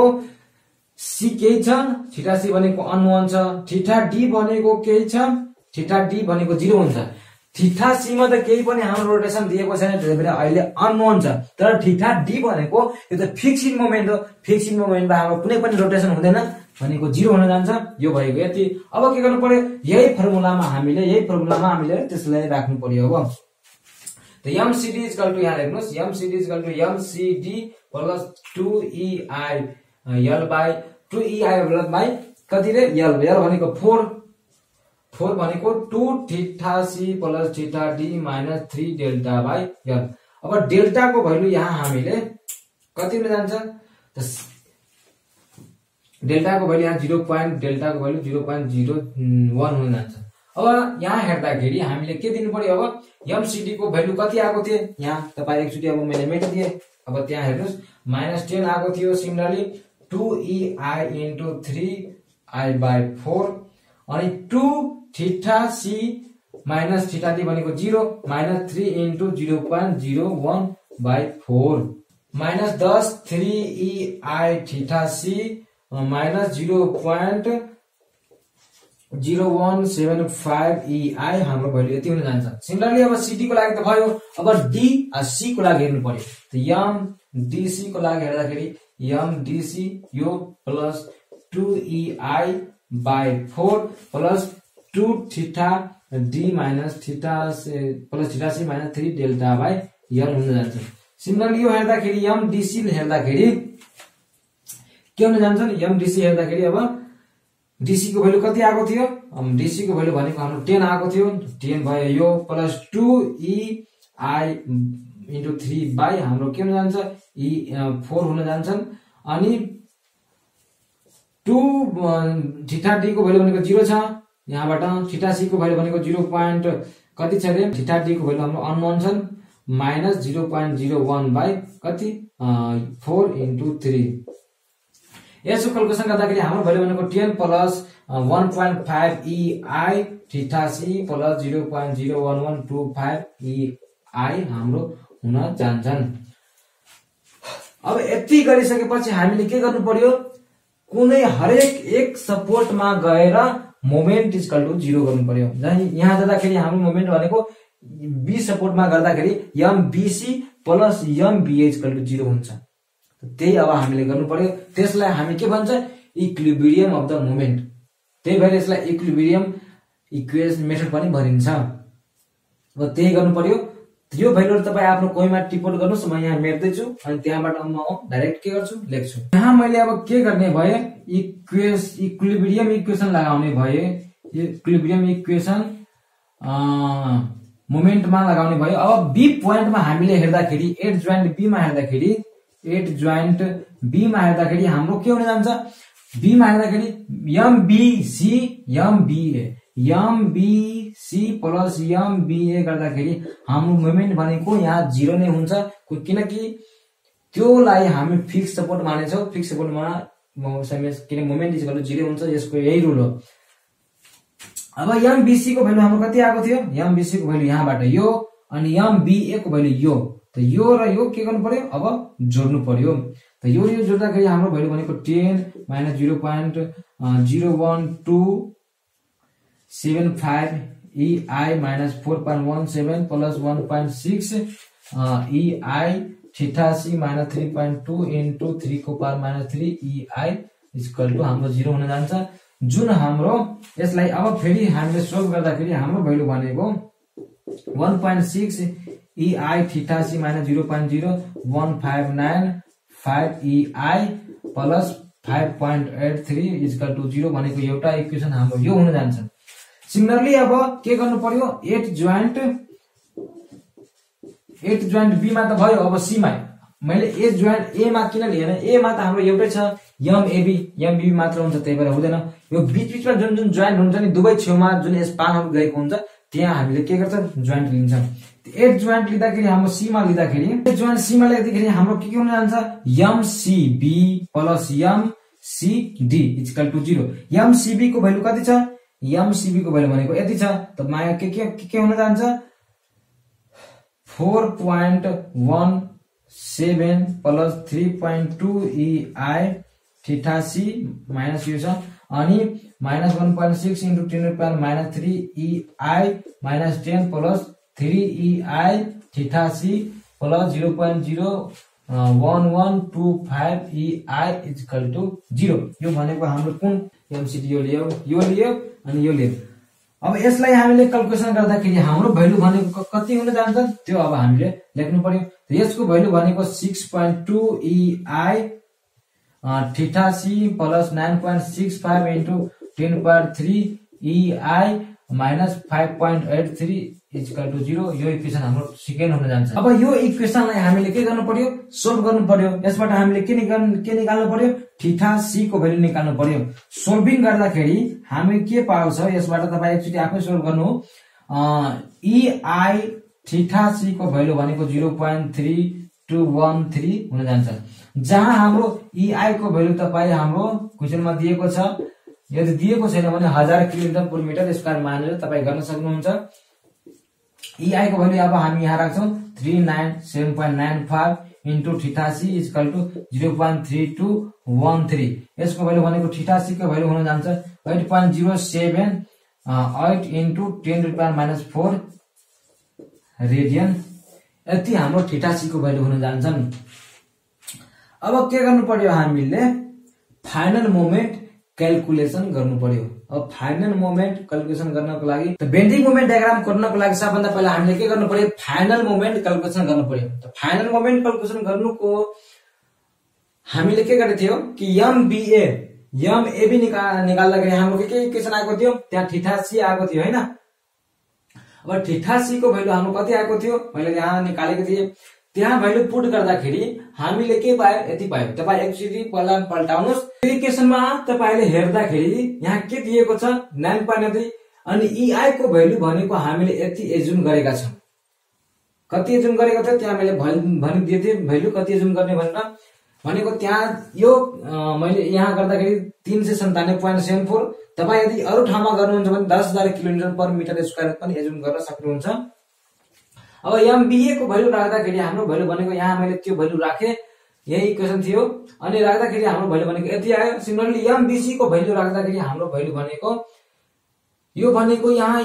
सी केही छ ठिठा सी भनेको अनवन छ ठिठा डी भनेको केही छ ठिठा डी भनेको जिरो हुन्छ। ठिठा सीमा त केही पनि हाम्रो रोटेसन दिएको छैन त्यति बेला अहिले अननोन छ तर ठिठा डी भनेको यो त फिक्सिङ मोमेन्ट हो। फिक्सिङ मोमेन्टमा हाम्रो कुनै पनि रोटेसन हुँदैन भनेको जिरो हुन जान्छ। यो भएको यति। अब के गर्नु पर्यो? यही फर्मुलामा हामीले यही फर्मुलामा हामीले त्यसलाई राख्नु पर्यो अब त एमसिडी इजकल टु यहाँ लेख्नुहोस्। MCD equal to MCD plus two EI L by two EI by कति रे यल यल भनेको फोर फोर भनेको two theta C plus theta D minus three delta by L अब डेल्टाको भ्यालु यहाँ हामीले कति हुन जान्छ डेल्टाको भ्यालु यहाँ zero point डेल्टाको value zero point zero one हुन जान्छ। अब यहाँ हेर्दाखेरि हामीले के दिनु पर्यो अब एमसिडी को भ्यालु कति आएको थियो? यहाँ तपाईँ एकचोटि अब मैले मेटिदिएँ। अब त्यहाँ हेर्नुहोस्। माइनस टेन आएको थियो similarly two EI into three I by four अनि two theta C minus theta D भनेको zero. Minus three into zero point zero one by four. Minus दस three EI theta C minus zero point zero one seven five EI हाम्रो भ्यालु यति हुन जान्छ। सिमिलरली अब सिडीको लागि त भयो। अब डी सी को लागि हेर्नु पर्यो यम डिसी को लागि हेर्दाखेरि यम डिसी यो plus two EI by four plus two theta D minus theta plus theta C minus three delta by L हुन जान्छ। सिमिलरली यो हेर्दाखेरि यम डिसी हेर्दाखेरि के हुन जान्छ यम डिसी हेर्दाखेरि अब डिसी को भ्यालु कति आएको थियो? डिसी को भ्यालु भनेको हाम्रो टेन आएको थियो। टेन भयो यो plus two E I into three by हाम्रो के हुन जान्छ? ई फोर हुन जान्छन्। अनि टु ठिठा डी को भ्यालु भनेको जिरो छ। यहाँबाट ठिटा सी को भ्यालु भनेको जिरो पोइन्ट कति छ अरे? ठिटा डी को भ्यालु हाम्रो अनवन छन्। Minus zero point zero one by कति? फोर इन्टु थ्री यसो क्यालकुलेसन गर्दाखेरि हाम्रो भ्यालु भनेको ten plus one point five E I theta C plus zero point zero one one two five E I हाम्रो हुन जान्छन्। अब यति गरिसकेपछि हामीले के गर्नु पर्यो? कुनै हरेक एक सपोर्टमा गएर मोमेन्ट इजकल टु जिरो गर्नु पर्यो। यहाँ जाँदाखेरि हाम्रो मोमेन्ट भनेको बी सपोर्टमा गर्दाखेरि M BC plus M BA equal to zero हुन्छ। त्यही अब हामीले गर्नु पर्यो। त्यसलाई हामी के भन्छ? इक्लिबिरियम अफ द मोमेन्ट त्यही भएर यसलाई इक्लिबिरियम इक्वेसन मेथड पनि भनिन्छ। अब त्यही गर्नु पर्यो। यो भ्यालुहरू तपाईँ आफ्नो कोहीमा टिपोट गर्नुहोस् म यहाँ मेट्दैछु अनि त्यहाँबाट म डाइरेक्ट के गर्छु? लेख्छु। यहाँ मैले अब के गर्ने भए? इक्वेस इक्विलिब्रियम इक्वेसन लगाउने भए इक्विलिब्रियम इक्वेसन मोमेन्टमा लगाउने भयो अब बी पोइन्टमा हामीले हेर्दाखेरि एट जोइन्ट बीमा हेर्दाखेरि एट जोइन्ट बीमा हेर्दाखेरि हाम्रो के हुन जान्छ? बीमा हेर्दाखेरि MBC MBA MBC plus MBA गर्दाखेरि हाम्रो मुभमेन्ट भनेको यहाँ जिरो नै हुन्छ। किनकि त्योलाई हामी फिक्स सपोर्ट मानेछौँ। फिक्स सपोर्टमा किन मुभमेन्ट इज गर्नु जिरो हुन्छ यसको यही रुल हो। अब एमबिसी को भ्यालु हाम्रो कति आएको थियो? एमबिसी को भ्यालु यहाँबाट यो अनि एमबिए को भ्यालु यो। यो र यो के गर्नु पर्यो? अब जोड्नु पर्यो। त यो यो जोड्दाखेरि हाम्रो भ्यालु भनेको ten minus zero point zero one two seven five E I minus four point one seven plus one point six E I theta C minus three point two into थ्रीको power minus three E I equal to हाम्रो जिरो हुन जान्छ। जुन हाम्रो यसलाई अब फेरि हामीले सोल्भ गर्दाखेरि हाम्रो भ्यालु भनेको one point six E I theta C minus zero point zero one five nine five E I plus five point eight three equal to zero भनेको एउटा इक्वेसन हाम्रो यो हुन जान्छ। सिमिलरली अब के गर्नु पर्यो? एट जोइन्ट एट जोइन्ट बीमा त भयो अब सीमा मैले ए जोइन्ट एमा किन लिएन? एमा त हाम्रो एउटै छ। यम एबी यम बी मात्र हुन्छ त्यही भएर हुँदैन। यो बिच बिचमा जुन जुन जोइन्ट हुन्छ नि दुवै छेउमा जुन स्पानहरू गएको हुन्छ त्यहाँ हामीले के गर्छ? जोइन्ट लिन्छौँ। एट जोइन्ट लिँदाखेरि हाम्रो सीमा लिँदाखेरि जोइन्ट सीमा लिँदाखेरि हाम्रो के के हुन जान्छ? M plus M equal to zero को भ्यालु कति छ? को भ्यालु भनेको यति छ। त माया के के के हुन जान्छ? Four point one seven plus three point two E I theta C minus यो छ। अनि minus one point six into three E I minus ten plus three E I theta C plus zero point zero one one two five E I equal to zero. यो भनेको हाम्रो कुन एमसिटी यो लियो यो लियो अनि यो लियो। अब यसलाई हामीले क्यालकुलेसन गर्दाखेरि हाम्रो भ्यालु भनेको कति हुन जान्छ? त्यो अब हामीले लेख्नु पर्यो। यसको भ्यालु भनेको six point two E I theta C plus nine point six five into ten point three E I minus five point eight three equal to zero यो इक्वेसन हाम्रो सेकेन्ड हुन जान्छ। अब यो इक्वेसनलाई हामीले के गर्नु पर्यो? सोल्भ गर्नु पर्यो। यसबाट हामीले के निकाल्नु के निकाल्नु पर्यो? ठिठा सी को भ्यालु निकाल्नु पर्यो। सोल्भिङ गर्दाखेरि हामी के पाउँछ? यसबाट तपाईँ एकचोटि आफै सोल्भ गर्नु इआई ठिठा सी को भ्यालु भनेको zero point three two one three हुन जान्छ। जहाँ हाम्रो इआई को भ्यालु तपाईँ हाम्रो क्वेसनमा दिएको छ। यदि दिएको छैन भने हजार किलोमिटर पर मिटर स्क्वायर मानेर तपाईँ गर्न सक्नुहुन्छ। इआई को भ्यालु अब हामी यहाँ राख्छौँ three nine seven point nine five into theta C equal to zero point three two one three यसको भ्यालु भनेको ठिठासीको भ्यालु हुन जान्छ। Eight point zero seven eight into ten रुपियाँ माइनस फोर रेडियन यति हाम्रो ठिठासीको भ्यालु हुन जान्छन्। अब के गर्नु पर्यो हामीले? फाइनल मोमेन्ट क्यालकुलेसन गर्नु पर्यो। अब फाइनल मोमेन्ट क्यालकुलेसन गर्नको लागि त बेन्डिङ मोमेन्ट डायग्राम गर्नको लागि सबभन्दा पहिला हामीले के गर्नु पर्यो फाइनल मोमेन्ट क्यालकुलेसन गर्नु पर्यो त फाइनल मोमेन्ट क्यालकुलेसन गर्नुको हामीले के गरेको थियो कि यम बिए यम एबी निका निकाल्दाखेरि हाम्रो के इक्वेसन आएको थियो? त्यहाँ ठिठासी आएको थियो होइन? अब ठिठासी को भ्यालु हाम्रो कति आएको थियो? मैले यहाँ निकालेको थिएँ। त्यहाँ भ्यालु पुट गर्दाखेरि हामीले के पायो? यति पायो। तपाईँ एकचोटि पहिला पल्टाउनुहोस्। इक्वेसनमा तपाईँले हेर्दाखेरि यहाँ के दिएको छ? नाइन पोइन्ट यति अनि इआई को भ्यालु भनेको हामीले यति एजुम गरेका छौँ। कति एजुम गरेको थियो? त्यहाँ मैले भन्- भनिदिएको थिएँ। भ्यालु कति एजुम गर्ने भनेर। भनेको त्यहाँ यो मैले यहाँ गर्दाखेरि तिन सय सन्तानब्बे पोइन्ट सेभेन फोर तपाईँ यदि अरू ठाउँमा गर्नुहुन्छ भने दस हजार किलोमिटर पर मिटर स्क्वायर पनि एजुम गर्न सक्नुहुन्छ। अब एमबिए को भ्यालु राख्दाखेरि हाम्रो भ्यालु भनेको यहाँ मैले त्यो भ्यालु राखेँ। यही इक्वेसन थियो। अनि राख्दाखेरि हाम्रो भ्यालु भनेको यति आयो। सिमिलरली एमबिसी को भ्यालु राख्दाखेरि हाम्रो भ्यालु भनेको यो भनेको यहाँ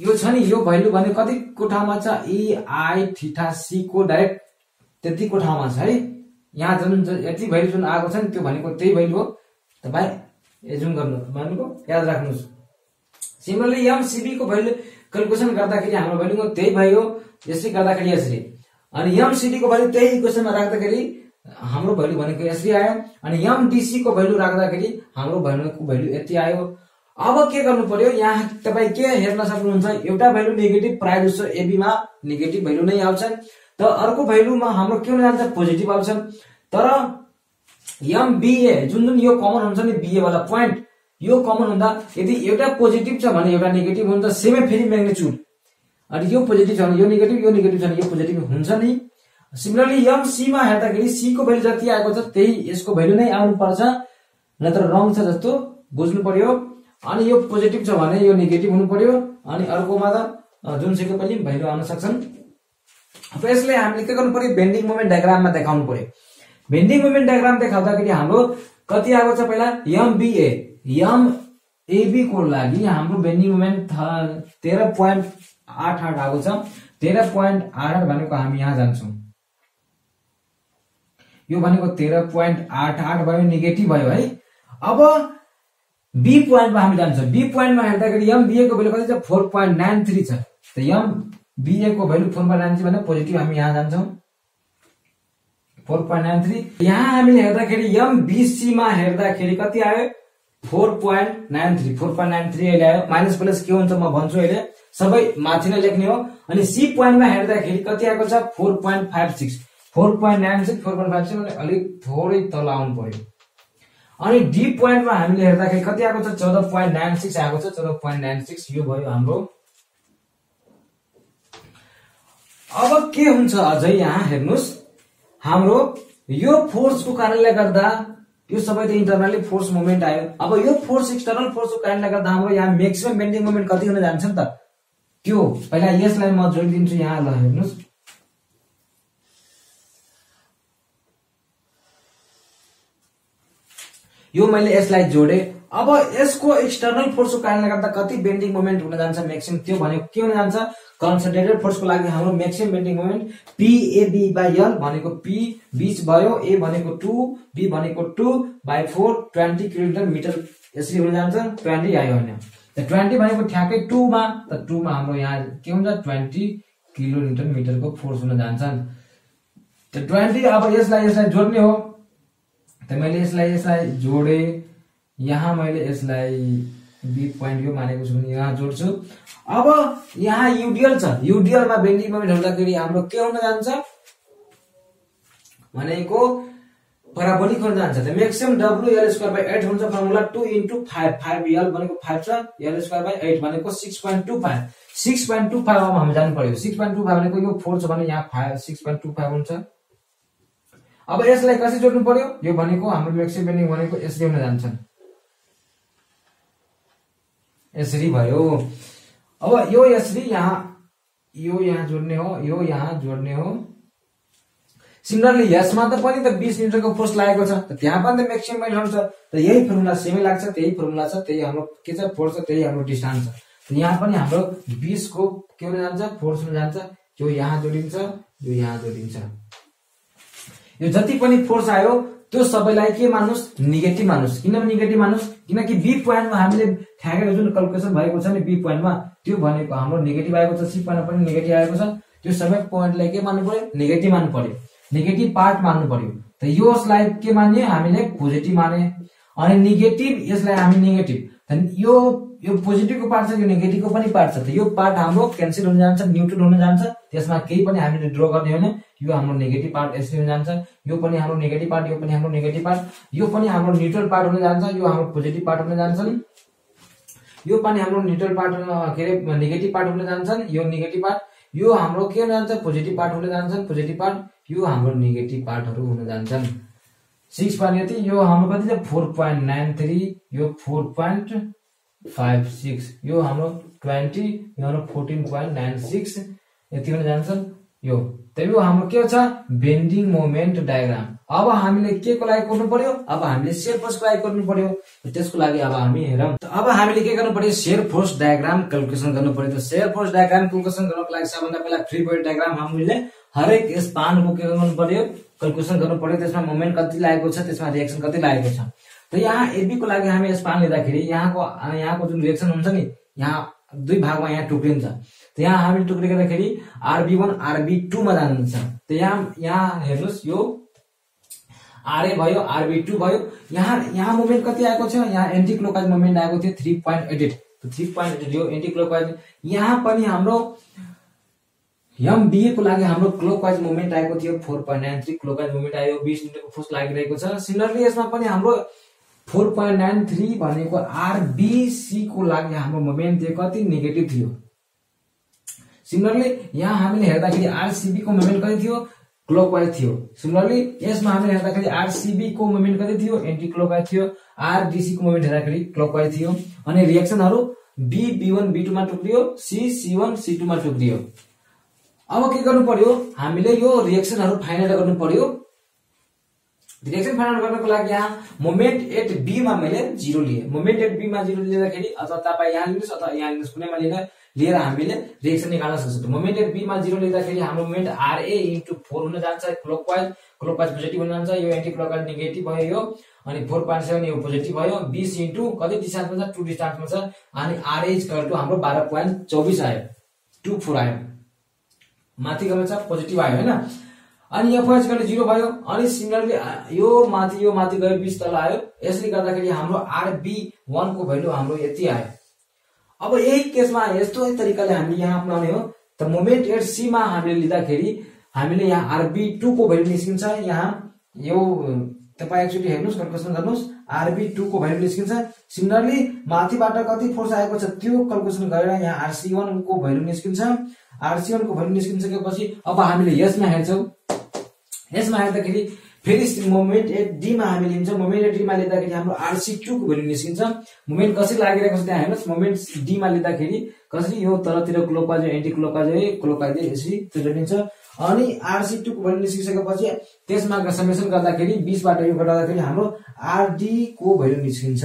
यो छ नि यो भ्यालु भनेको कतिको ठाउँमा छ? इआई ठिठा सी को डाइरेक्ट त्यतिको ठाउँमा छ है। यहाँ जुन यति भ्यालु जुन आएको छ नि त्यो भनेको त्यही भ्यालु हो। तपाईँ एजुम गर्नु भनेको याद राख्नुहोस्। सिमिलरली एमसिबी को भ्यालु क्यालकुलेसन गर्दाखेरि हाम्रो भ्यालु त्यही भयो। यसरी गर्दाखेरि यसरी। अनि एमसिडी को भ्यालु त्यही इक्वेसनमा राख्दाखेरि हाम्रो भ्यालु भनेको यसरी आयो। अनि एमडिसी को भ्यालु राख्दाखेरि हाम्रो भ्यालुको भ्यालु यति आयो। अब के गर्नु पर्यो यहाँ तपाईँ के हेर्न सक्नुहुन्छ? एउटा भ्यालु नेगेटिभ प्रायः जस्तो एबीमा नेगेटिभ भ्यालु नै आउँछ। तर अर्को भ्यालुमा हाम्रो के हुन जान्छ? पोजिटिभ आउँछ। तर एमबिए जुन जुन यो कमन हुन्छ नि बिए वाला पोइन्ट यो कमन हुँदा यदि एउटा पोजिटिभ छ भने एउटा नेगेटिभ हुन्छ सेमै फेरि म्याग्नेच्युड अनि यो पोजिटिभ छ भने यो नेगेटिभ यो नेगेटिभ छ भने यो पोजिटिभ हुन्छ नि। सिमिलरली यम सीमा हेर्दाखेरि सी को भ्यालु जति आएको छ त्यही यसको भ्यालु नै आउनु पर्छ नत्र रङ छ जस्तो बुझ्नु पर्यो अनि यो पोजिटिभ छ भने यो नेगेटिभ हुनु पर्यो अनि अर्कोमा त अ, जुनसुकै पनि भ्यालु आउन सक्छन्। अब यसलाई हामीले के गर्नु पर्यो बेन्डिङ मोमेन्ट डायग्राममा देखाउनु पर्यो बेन्डिङ मोमेन्ट डायग्राम देखाउँदाखेरि हाम्रो कति आएको छ पहिला? एमबिए एम एबी को लागि हाम्रो बेन्डिङ मोमेन्ट तेह्र पोइन्ट आठ आठ आएको छ। तेह्र पोइन्ट आठ आठ भनेको हामी यहाँ जान्छौँ। यो भनेको तेह्र पोइन्ट आठ आठ भयो नेगेटिभ भयो है। अब बी पोइन्टमा हामी जान्छौँ। बी पोइन्टमा हेर्दाखेरि एम बिए को भ्यालु कति छ? फोर पोइन्ट नाइन थ्री छ। त एम बिए को value four point nine three भने पोजिटिभ हामी यहाँ जान्छौँ। Four point nine three. यहाँ हामीले हेर्दाखेरि एम बिसीमा हेर्दाखेरि कति आयो? Four point nine three four point nine three अहिले आयो। माइनस प्लस के हुन्छ म भन्छु अहिले। सबै माथि नै लेख्ने हो। अनि सी पोइन्टमा हेर्दाखेरि कति आएको छ? Four point five six. Four point nine six four point five six अलिक थोरै तल आउनु पर्यो अनि डी पोइन्टमा हामीले हेर्दाखेरि कति आएको छ? चौध पोइन्ट नाइन सिक्स आएको छ। चौध पोइन्ट नाइन सिक्स यो भयो हाम्रो। अब के हुन्छ अझै यहाँ हेर्नुहोस्। हाम्रो यो फोर्सको कारणले गर्दा यो सबै त इन्टरनली फोर्स मुभमेन्ट आयो। अब यो फोर्स एक्सटर्नल फोर्सको कारणले गर्दा हाम्रो यहाँ म्याक्सिमम बेन्डिङ मुभमेन्ट कति हुन जान्छ नि त? त्यो पहिला यसलाई म जोडिदिन्छु यहाँ ल हेर्नुहोस्। यो मैले यसलाई जोडे। अब यसको एक्सटर्नल फोर्सको कारणले गर्दा कति बेन्डिङ मोमेन्ट हुन जान्छ म्याक्सिमम त्यो भनेको के हुन जान्छ? कन्सन्ट्रेटेड फोर्सको लागि हाम्रो maximum bending moment PAB by L भनेको पी बिच भयो ए भनेको टू बी भनेको two by four twenty kilometre metre यसरी हुन जान्छ ट्वेन्टी आयो होइन। ट्वेन्टी भनेको ठ्याक्कै टूमा त टूमा हाम्रो यहाँ के हुन्छ? ट्वेन्टी किलोमिटर मिटरको फोर्स हुन जान्छ। ट्वेन्टी अब यसलाई यसलाई जोड्ने हो। त मैले यसलाई यसलाई जोडे। यहाँ मैले यसलाई बी पोइन्ट यो मानेको छु भने यहाँ जोड्छु। अब यहाँ युडिएल छ। युडिएलमा बेन्डिङ मोमेन्ट हुँदाखेरि हाम्रो के हुन जान्छ? भनेको पराबोलिक हुन जान्छ। त maximum W L square by eight हुन्छ। Formula two into five five L भनेको फाइभ छ। एल स्क्वायर बाई एट भनेको six point two five six point two five अब हामी जानु पर्यो सिक्स पोइन्ट टू फाइभ भनेको यो फोर छ भने यहाँ five six point two five हुन्छ। अब यसलाई कसरी जोड्नु पर्यो यो भनेको हाम्रो म्याक्सिमम बेन्डिङ भनेको यसरी हुन जान्छन्। यसरी भयो। अब यो यसरी यहाँ यो यहाँ जोड्ने हो यो यहाँ जोड्ने हो। सिमिलरली यसमा त पनि त बिस मिटरको फोर्स लागेको छ। त्यहाँ पनि त म्याक्सिमम बेन्ड छ। त यही फर्मुला सेमै लाग्छ त्यही फर्मुला छ त्यही हाम्रो के छ फोर्स छ त्यही हाम्रो डिस्टान्स छ। यहाँ पनि हाम्रो बिसको के हुन जान्छ फोर्स हुन जान्छ। यो यहाँ जोडिन्छ यो यहाँ जोडिन्छ। यो जति पनि फोर्स आयो त्यो सबैलाई के मान्नुहोस् नेगेटिभ मान्नुहोस् किन नेगेटिभ मान्नुहोस् किनकि बी पोइन्टमा हामीले ठ्याकेको जुन क्यालकुलेसन भएको छ नि बी पोइन्टमा त्यो भनेको हाम्रो नेगेटिभ आएको छ सी पोइन्टमा पनि नेगेटिभ आएको छ। त्यो सबै पोइन्टलाई के मान्नु पर्यो नेगेटिभ मान्नु पर्यो नेगेटिभ पार्ट मान्नु पर्यो त यसलाई के मान्यो हामीले पोजिटिभ माने। अनि नेगेटिभ यसलाई हामी नेगेटिभ यो यो पोजिटिभको पार्ट छ यो नेगेटिभको पनि पार्ट छ त। यो पार्ट हाम्रो क्यान्सल हुन जान्छ न्युट्रल हुन जान्छ। त्यसमा केही पनि हामीले ड्र गर्ने होइन। यो हाम्रो नेगेटिभ पार्ट यसरी हुन जान्छ। यो पनि हाम्रो नेगेटिभ पार्ट यो पनि हाम्रो नेगेटिभ पार्ट यो पनि हाम्रो न्युट्रल पार्ट हुन जान्छ। यो हाम्रो पोजिटिभ पार्ट हुन जान्छन्। यो पनि हाम्रो न्युट्रल पार्ट के अरे नेगेटिभ पार्ट हुन जान्छन्। यो नेगेटिभ पार्ट यो हाम्रो के हुन जान्छ? पोजिटिभ पार्ट हुन जान्छन्। पोजिटिभ पार्ट यो हाम्रो नेगेटिभ पार्टहरू हुन जान्छन्। सिक्स पोइन्ट यति। यो हाम्रो कति छ? फोर पोइन्ट नाइन थ्री यो फोर पोइन्ट फाइभ सिक्स। यो हाम्रो ट्वेन्टी यो हाम्रो फोर्टिन पोइन्ट नाइन सिक्स। यति हुन जान्छन् यो। त यो हाम्रो के छ? Bending moment diagram. अब हामीले के को लागि गर्नु पर्यो? अब हामीले सेयर फोर्सको लागि गर्नु पर्यो? त्यसको लागि अब हामी हेरौँ। अब हामीले के गर्नु पर्यो? सेयर फोर्स डायग्राम क्यालकुलेसन गर्नु पर्यो। सेयर फोर्स डायग्राम क्यालकुलेसन गर्नको लागि सबभन्दा पहिला फ्री बोडी डायग्राम हामीले हरेक स्पानको के गर्नु पर्यो? क्यालकुलेसन गर्नु पर्यो। त्यसमा मोमेन्ट कति लागेको छ? त्यसमा रिएक्सन कति लागेको छ? त यहाँ एबीको लागि हामी स्पान लिँदाखेरि यहाँको यहाँको जुन रिएक्सन हुन्छ नि यहाँ दुई भागमा यहाँ टुक्रिन्छ। त यहाँ हामी टुक्रिँदाखेरि आरबी वान आरबी टूमा जान्छ त यहाँ यहाँ हेर्नुहोस् यो आरए भयो आरबी टू भयो। यहाँ यहाँ मुभमेन्ट कति आएको छ यहाँ एन्टी क्लोकाइज मुभमेन्ट आएको थियो three point eight eight three point eight यो एन्टी क्लोकाइज यहाँ पनि हाम्रो एमबिए को लागि हाम्रो क्लोकवाइज मुभमेन्ट आएको थियो four point nine three clockwise movement आयो बिस मिनटको फोर्स लागिरहेको छ। सिमिलरली यसमा पनि हाम्रो फोर पोइन्ट नाइन थ्री भनेको आरबिसीको लागि हाम्रो मोमेन्ट थियो कति नेगेटिभ थियो? सिमिलरली यहाँ हामीले हेर्दाखेरि आरसिबीको मोमेन्ट कति थियो? क्लोकवाइज थियो। सिमिलरली यसमा हामीले हेर्दाखेरि आरसिबीको मोमेन्ट कति थियो? एन्टी क्लोकवाइज थियो। आरडिसीको मोमेन्ट हेर्दाखेरि क्लोकवाइज थियो। अनि रिएक्सनहरू बी बी वान बी टूमा टुक्रियो सी सी वान सी टूमा टुक्रियो। अब के गर्नु पर्यो? हामीले यो रिएक्सनहरू फाइनल गर्नु पर्यो। डिरेक्सन फाइन्ड गर्नको लागि यहाँ मोमेन्ट एट बीमा मैले जिरो लिएँ। मोमेन्ट एट बीमा जिरो लिँदाखेरि अथवा तपाईँ यहाँ लिनुहोस् अथवा यहाँ लिनुहोस् कुनैमा लिएर लिएर हामीले रिएक्सन निकाल्न सक्छौँ। मोमेन्ट एट बीमा जिरो लिँदाखेरि हाम्रो मोमेन्ट आरए इन्टु फोर हुन जान्छ क्लोकवाइज क्लोकवाइज पोजिटिभ हुन जान्छ। यो एन्टी क्लोकवाइज नेगेटिभ भयो यो अनि फोर पोइन्ट सेभेन यो पोजिटिभ भयो। बिस इन्टु कति डिस्टान्समा छ टु डिस्टान्समा छ अनि आरए इज टु हाम्रो बाह्र पोइन्ट चौबिस आयो। टु फोर आयो। माथि गएर छ पोजिटिभ आयो होइन? अनि एफएच गर्ने जिरो भयो। अनि सिमिलरली यो माथि यो माथि गयो बिस तल आयो। यसले गर्दाखेरि हाम्रो आरबी वानको भेल्यु हाम्रो यति आयो। अब यही केसमा यस्तो तरिकाले हामीले यहाँ अपनाउने हो। त मोमेन्ट एट सीमा हामीले लिँदाखेरि हामीले यहाँ आरबी टूको भ्यालु निस्किन्छ। यहाँ यो तपाईँ एकचोटि हेर्नुहोस् क्यालकुलेसन गर्नुहोस् आरबी टूको भ्यालु निस्किन्छ। सिमिलरली माथिबाट कति फोर्स आएको छ त्यो क्यालकुलेसन गरेर यहाँ आरसी वानको भ्यालु निस्किन्छ। आरसी वानको भ्यालु निस्किसकेपछि अब हामीले यसमा हेर्छौँ। यसमा हेर्दाखेरि फेरि मोमेन्ट एट डीमा हामी लिन्छौँ। मोमेन्ट एट डीमा लिँदाखेरि हाम्रो आरसी टूको भ्यालु निस्किन्छ। मोमेन्ट कसरी लागिरहेको छ त्यहाँ हेर्नुहोस्। मोमेन्ट डीमा लिँदाखेरि कसरी यो तलतिर क्लोकाजो एन्टी क्लोकाजो क्लोकाजो यसरी तिर्लिन्छ अनि आरसी टूको भ्यालु निस्किसकेपछि त्यसमा समेसन गर्दाखेरि बिसबाट यो घटाउँदाखेरि हाम्रो आरडीको भ्यालु निस्किन्छ।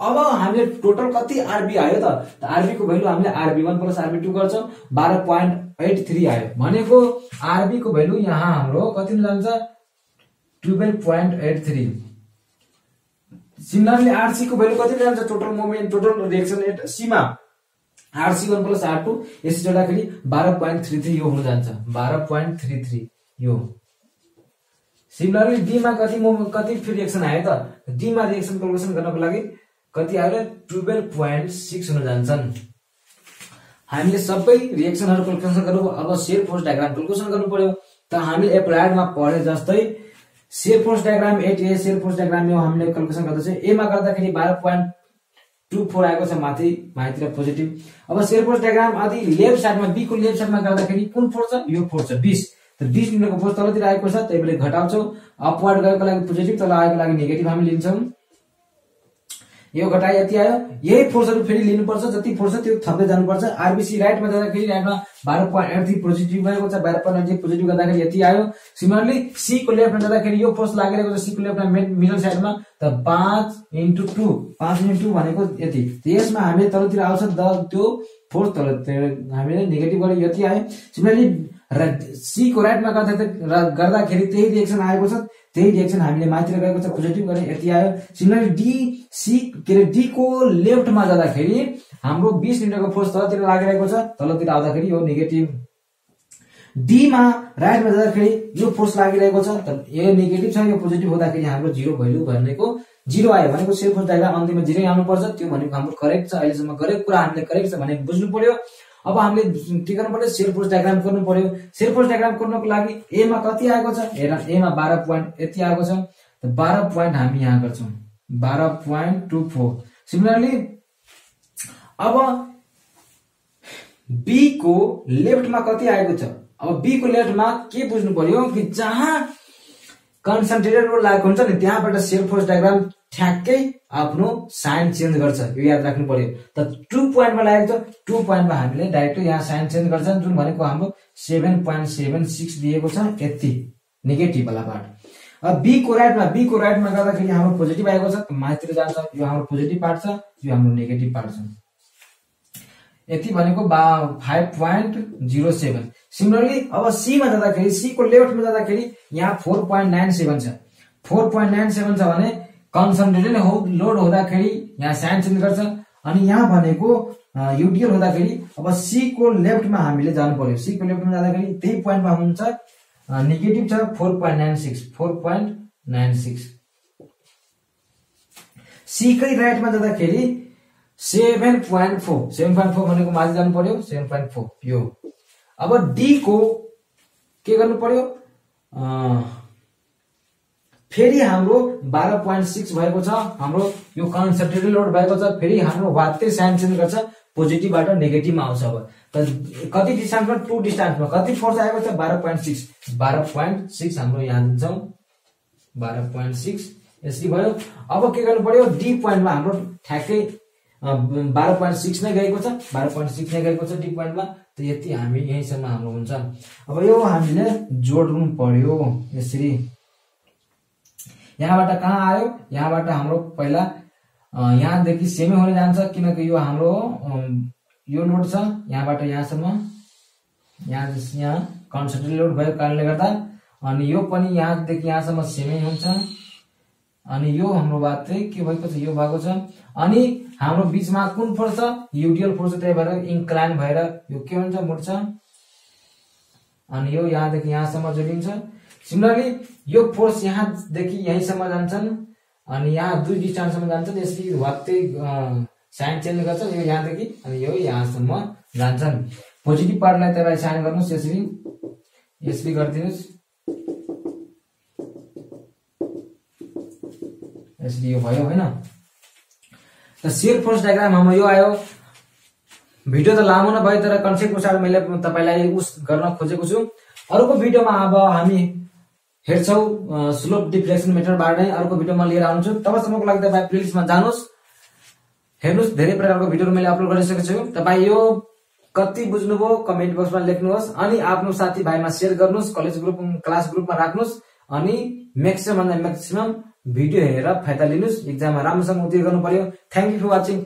अब हामीले टोटल कति आरबी आयो त? आरबीको भ्यालु हामीले RB one plus RB two गर्छौँ। बाह्र पोइन्ट एट थ्री आयो। भनेको आरबीको भ्यालु यहाँ हाम्रो कति जान्छ? Twelve point eight three similarly आरसीको value कति जान्छ? Total moment total reaction at Seema. RC one plus R two यसरी जोड्दाखेरि बाह्र पोइन्ट थ्री थ्री यो हुन जान्छ। बाह्र पोइन्ट थ्री थ्री यो। सिमिलरली डीमा कति कति फेरि रिएक्सन आयो त? डीमा रिएक्सन क्यालकुलेसन गर्नको लागि कति आयो टुवेल्भ पोइन्ट सिक्स हुन जान्छन्। हामीले सबै रिएक्सनहरू क्यालकुलेसन गर्नु अब सेयर फोर्स डायग्राम क्यालकुलेसन गर्नु पर्यो त हामीले एप्लाइडमा पढे जस्तै shear force diagram at A shear force diagram यो हामीले क्यालकुलेसन गर्दैछ एमा गर्दाखेरि बाह्र पोइन्ट टू फोर आएको छ माथि माथितिर पोजिटिभ अब सेयर फोर्स डायग्राम आदि लेफ्ट साइडमा बीको लेफ्ट साइडमा गर्दाखेरि कुन फोर्स छ? यो फोर्स छ बिस। त बिस मिनटको फोर्स तलतिर आएको छ त्यही बेला घटाउँछौँ। अपवार्ड गएको लागि पोजिटिभ तल आएको लागि नेगेटिभ हामी लिन्छौँ। यो घटाइ यति आयो। यही फोर्सहरू फेरि लिनुपर्छ जति फोर्स छ त्यो थप्दै जानुपर्छ। आरबिसी राइटमा जाँदाखेरि राइटमा बाह्र पोइन्ट एट थ्री पोजिटिभ भएको छ बाह्र पोइन्ट एट पोजिटिभ गर्दाखेरि यति आयो। सिमिलरली सीको लेफ्टमा जाँदाखेरि यो फोर्स लागिरहेको छ सीको लेफ्टमा मिडल साइडमा त पाँच इन्टु टू पाँच इन्टु टू भनेको यति। यसमा हामीले तलतिर आउँछ द त्यो फोर्स तल हामीले नेगेटिभ गरेर यति आयो। सिमिलरली सीको राइटमा गर्दा गर्दाखेरि त्यही रिएक्सन आएको छ। त्यही रिएक्सन हामीले माथितिर गएको छ पोजिटिभ गरेर यति आयो। सिमिलरली डी सी के अरे डी को लेफ्टमा जाँदाखेरि हाम्रो बिस मिनटको फोर्स तलतिर लागिरहेको छ। तलतिर आउँदाखेरि यो नेगेटिभ डीमा राइटमा जाँदाखेरि यो फोर्स लागिरहेको छ। यो नेगेटिभ छ यो पोजिटिभ हुँदाखेरि हाम्रो जिरो भ्यालु भनेको जिरो आयो भनेको सेयर फोर्स डायग्राम अन्तिममा जिरो आउनुपर्छ। त्यो भनेको हाम्रो करेक्ट छ अहिलेसम्म करेक्ट कुरा हामीले करेक्ट छ भने बुझ्नु पर्यो। अब हामीले के गर्नु पर्यो सेयर फोर्स डायग्राम गर्नु पर्यो सेयर फोर्स डायग्राम गर्नको लागि एमा कति आएको छ? हेर एमा बाह्र पोइन्ट यति आएको छ। बाह्र पोइन्ट हामी यहाँ गर्छौँ। बाह्र पोइन्ट टू फोर सिमिलरली अब बी को लेफ्टमा कति आएको छ? अब बी को लेफ्टमा के बुझ्नु पर्यो कि जहाँ कन्सन्ट्रेटेड रोड लागेको हुन्छ नि त्यहाँबाट सेल फोर्स डायग्राम ठ्याक्कै आफ्नो साइन चेन्ज गर्छ। यो याद राख्नु पर्यो। त टु पोइन्टमा लागेको छ टु पोइन्टमा हामीले डाइरेक्ट यहाँ साइन चेन्ज गर्छ जुन भनेको हाम्रो सेभेन पोइन्ट सेभेन सिक्स दिएको छ यति नेगेटिभ वाला पार्ट। अब बीको राइटमा बीको राइटमा गर्दाखेरि हाम्रो पोजिटिभ आएको छ माथितिर जान्छ यो हाम्रो पोजिटिभ पार्ट छ यो हाम्रो नेगेटिभ पार्ट छ। यति भनेको बा five point zero seven. Similarly अब सीमा जाँदाखेरि सीको लेफ्टमा जाँदाखेरि यहाँ फोर पोइन्ट नाइन सेभेन छ। फोर पोइन्ट नाइन सेभेन छ भने कन्सन्ट्रेटेड लोड हुँदाखेरि यहाँ साइन चेन्ज गर्छ। अनि यहाँ भनेको युडिएल हुँदाखेरि अब सीको लेफ्टमा हामीले जानु पर्यो। सीको लेफ्टमा जाँदाखेरि त्यही पोइन्टमा हुन्छ। नेगेटिभ छ four point nine six four point nine six सीकै राइटमा जाँदाखेरि seven point four seven point four भनेको माथि जानु पर्यो सेभेन पोइन्ट फोर यो। अब डी को के गर्नु पर्यो? फेरि हाम्रो बाह्र पोइन्ट सिक्स भएको छ। हाम्रो यो कन्सन्ट्रेटेड लोड भएको छ। फेरि हाम्रो वात्तै साइन चेन्ज गर्छ पोजिटिभबाट नेगेटिभमा आउँछ अब। कति डिस्टान्समा टु डिस्टान्समा कति फोर्स आएको छ? बाह्र पोइन्ट सिक्स बाह्र पोइन्ट सिक्स हाम्रो यहाँ दिन्छौँ बाह्र पोइन्ट सिक्स यसरी भयो। अब के गर्नु पर्यो? डी पोइन्टमा हाम्रो ठ्याक्कै बाह्र पोइन्ट सिक्स नै गएको छ। बाह्र पोइन्ट सिक्स नै गएको छ डी पोइन्टमा त यति हामी यहीँसम्म हाम्रो हुन्छ अब यो हामीले जोड्नु पर्यो यसरी। यहाँबाट कहाँ आयो? यहाँबाट हाम्रो पहिला यहाँदेखि सेमै हुन जान्छ किनकि यो हाम्रो यो लोड छ। यहाँबाट यहाँसम्म यहाँ यहाँ कन्सन्ट्रेट लोड भएको कारणले गर्दा अनि यो पनि यहाँदेखि यहाँसम्म सेमै हुन्छ। अनि यो हाम्रो बात चाहिँ के भएको छ यो भएको छ। अनि हाम्रो बिचमा कुन फोर्स छ? युडिएल फोर्स त्यही भएर इन्क्लाइन भएर यो के हुन्छ? मुट्छ। अनि यो यहाँदेखि यहाँसम्म जोडिन्छ। सिमिलरली यो फोर्स यहाँदेखि यहीँसम्म जान्छन्। अनि यहाँ दुई डिस्टान्ससम्म जान्छन्। यसरी वात्तै साइन चेन्ज गर्छ यो यहाँदेखि अनि यो यहाँसम्म जान्छन्। पोजिटिभ पार्टलाई तपाईँ साइन गर्नुहोस् यसरी। यसरी गरिदिनुहोस्। यसरी यो भयो होइन? त सेयर फोर्स डायग्राम हाम्रो यो आयो। भिडियो त लामो नै भयो तर कन्सेप्ट अनुसार मैले तपाईँलाई उस गर्न खोजेको छु। अर्को भिडियोमा अब हामी हेर्छौँ स्लोप डिफ्लेक्सन मेथडबाट नै अर्को भिडियोमा लिएर आउँछु तबसम्मको लागि तपाईँ प्लेलिस्टमा जानुहोस्। हेर्नुहोस् धेरै प्रकारको भिडियोहरू मैले अपलोड गरिसकेको छु। तपाईँ यो कति बुझ्नुभयो कमेन्ट बक्समा लेख्नुहोस् अनि आफ्नो साथीभाइमा सेयर गर्नुहोस् कलेज ग्रुप क्लास ग्रुपमा राख्नुहोस् अनि म्याक्सिमम भन्दा म्याक्सिमम भिडियो हेरेर फाइदा लिनुहोस्। इक्जाममा राम्रोसँग उत्तीर्ण गर्नु पर्यो। Thank you for watching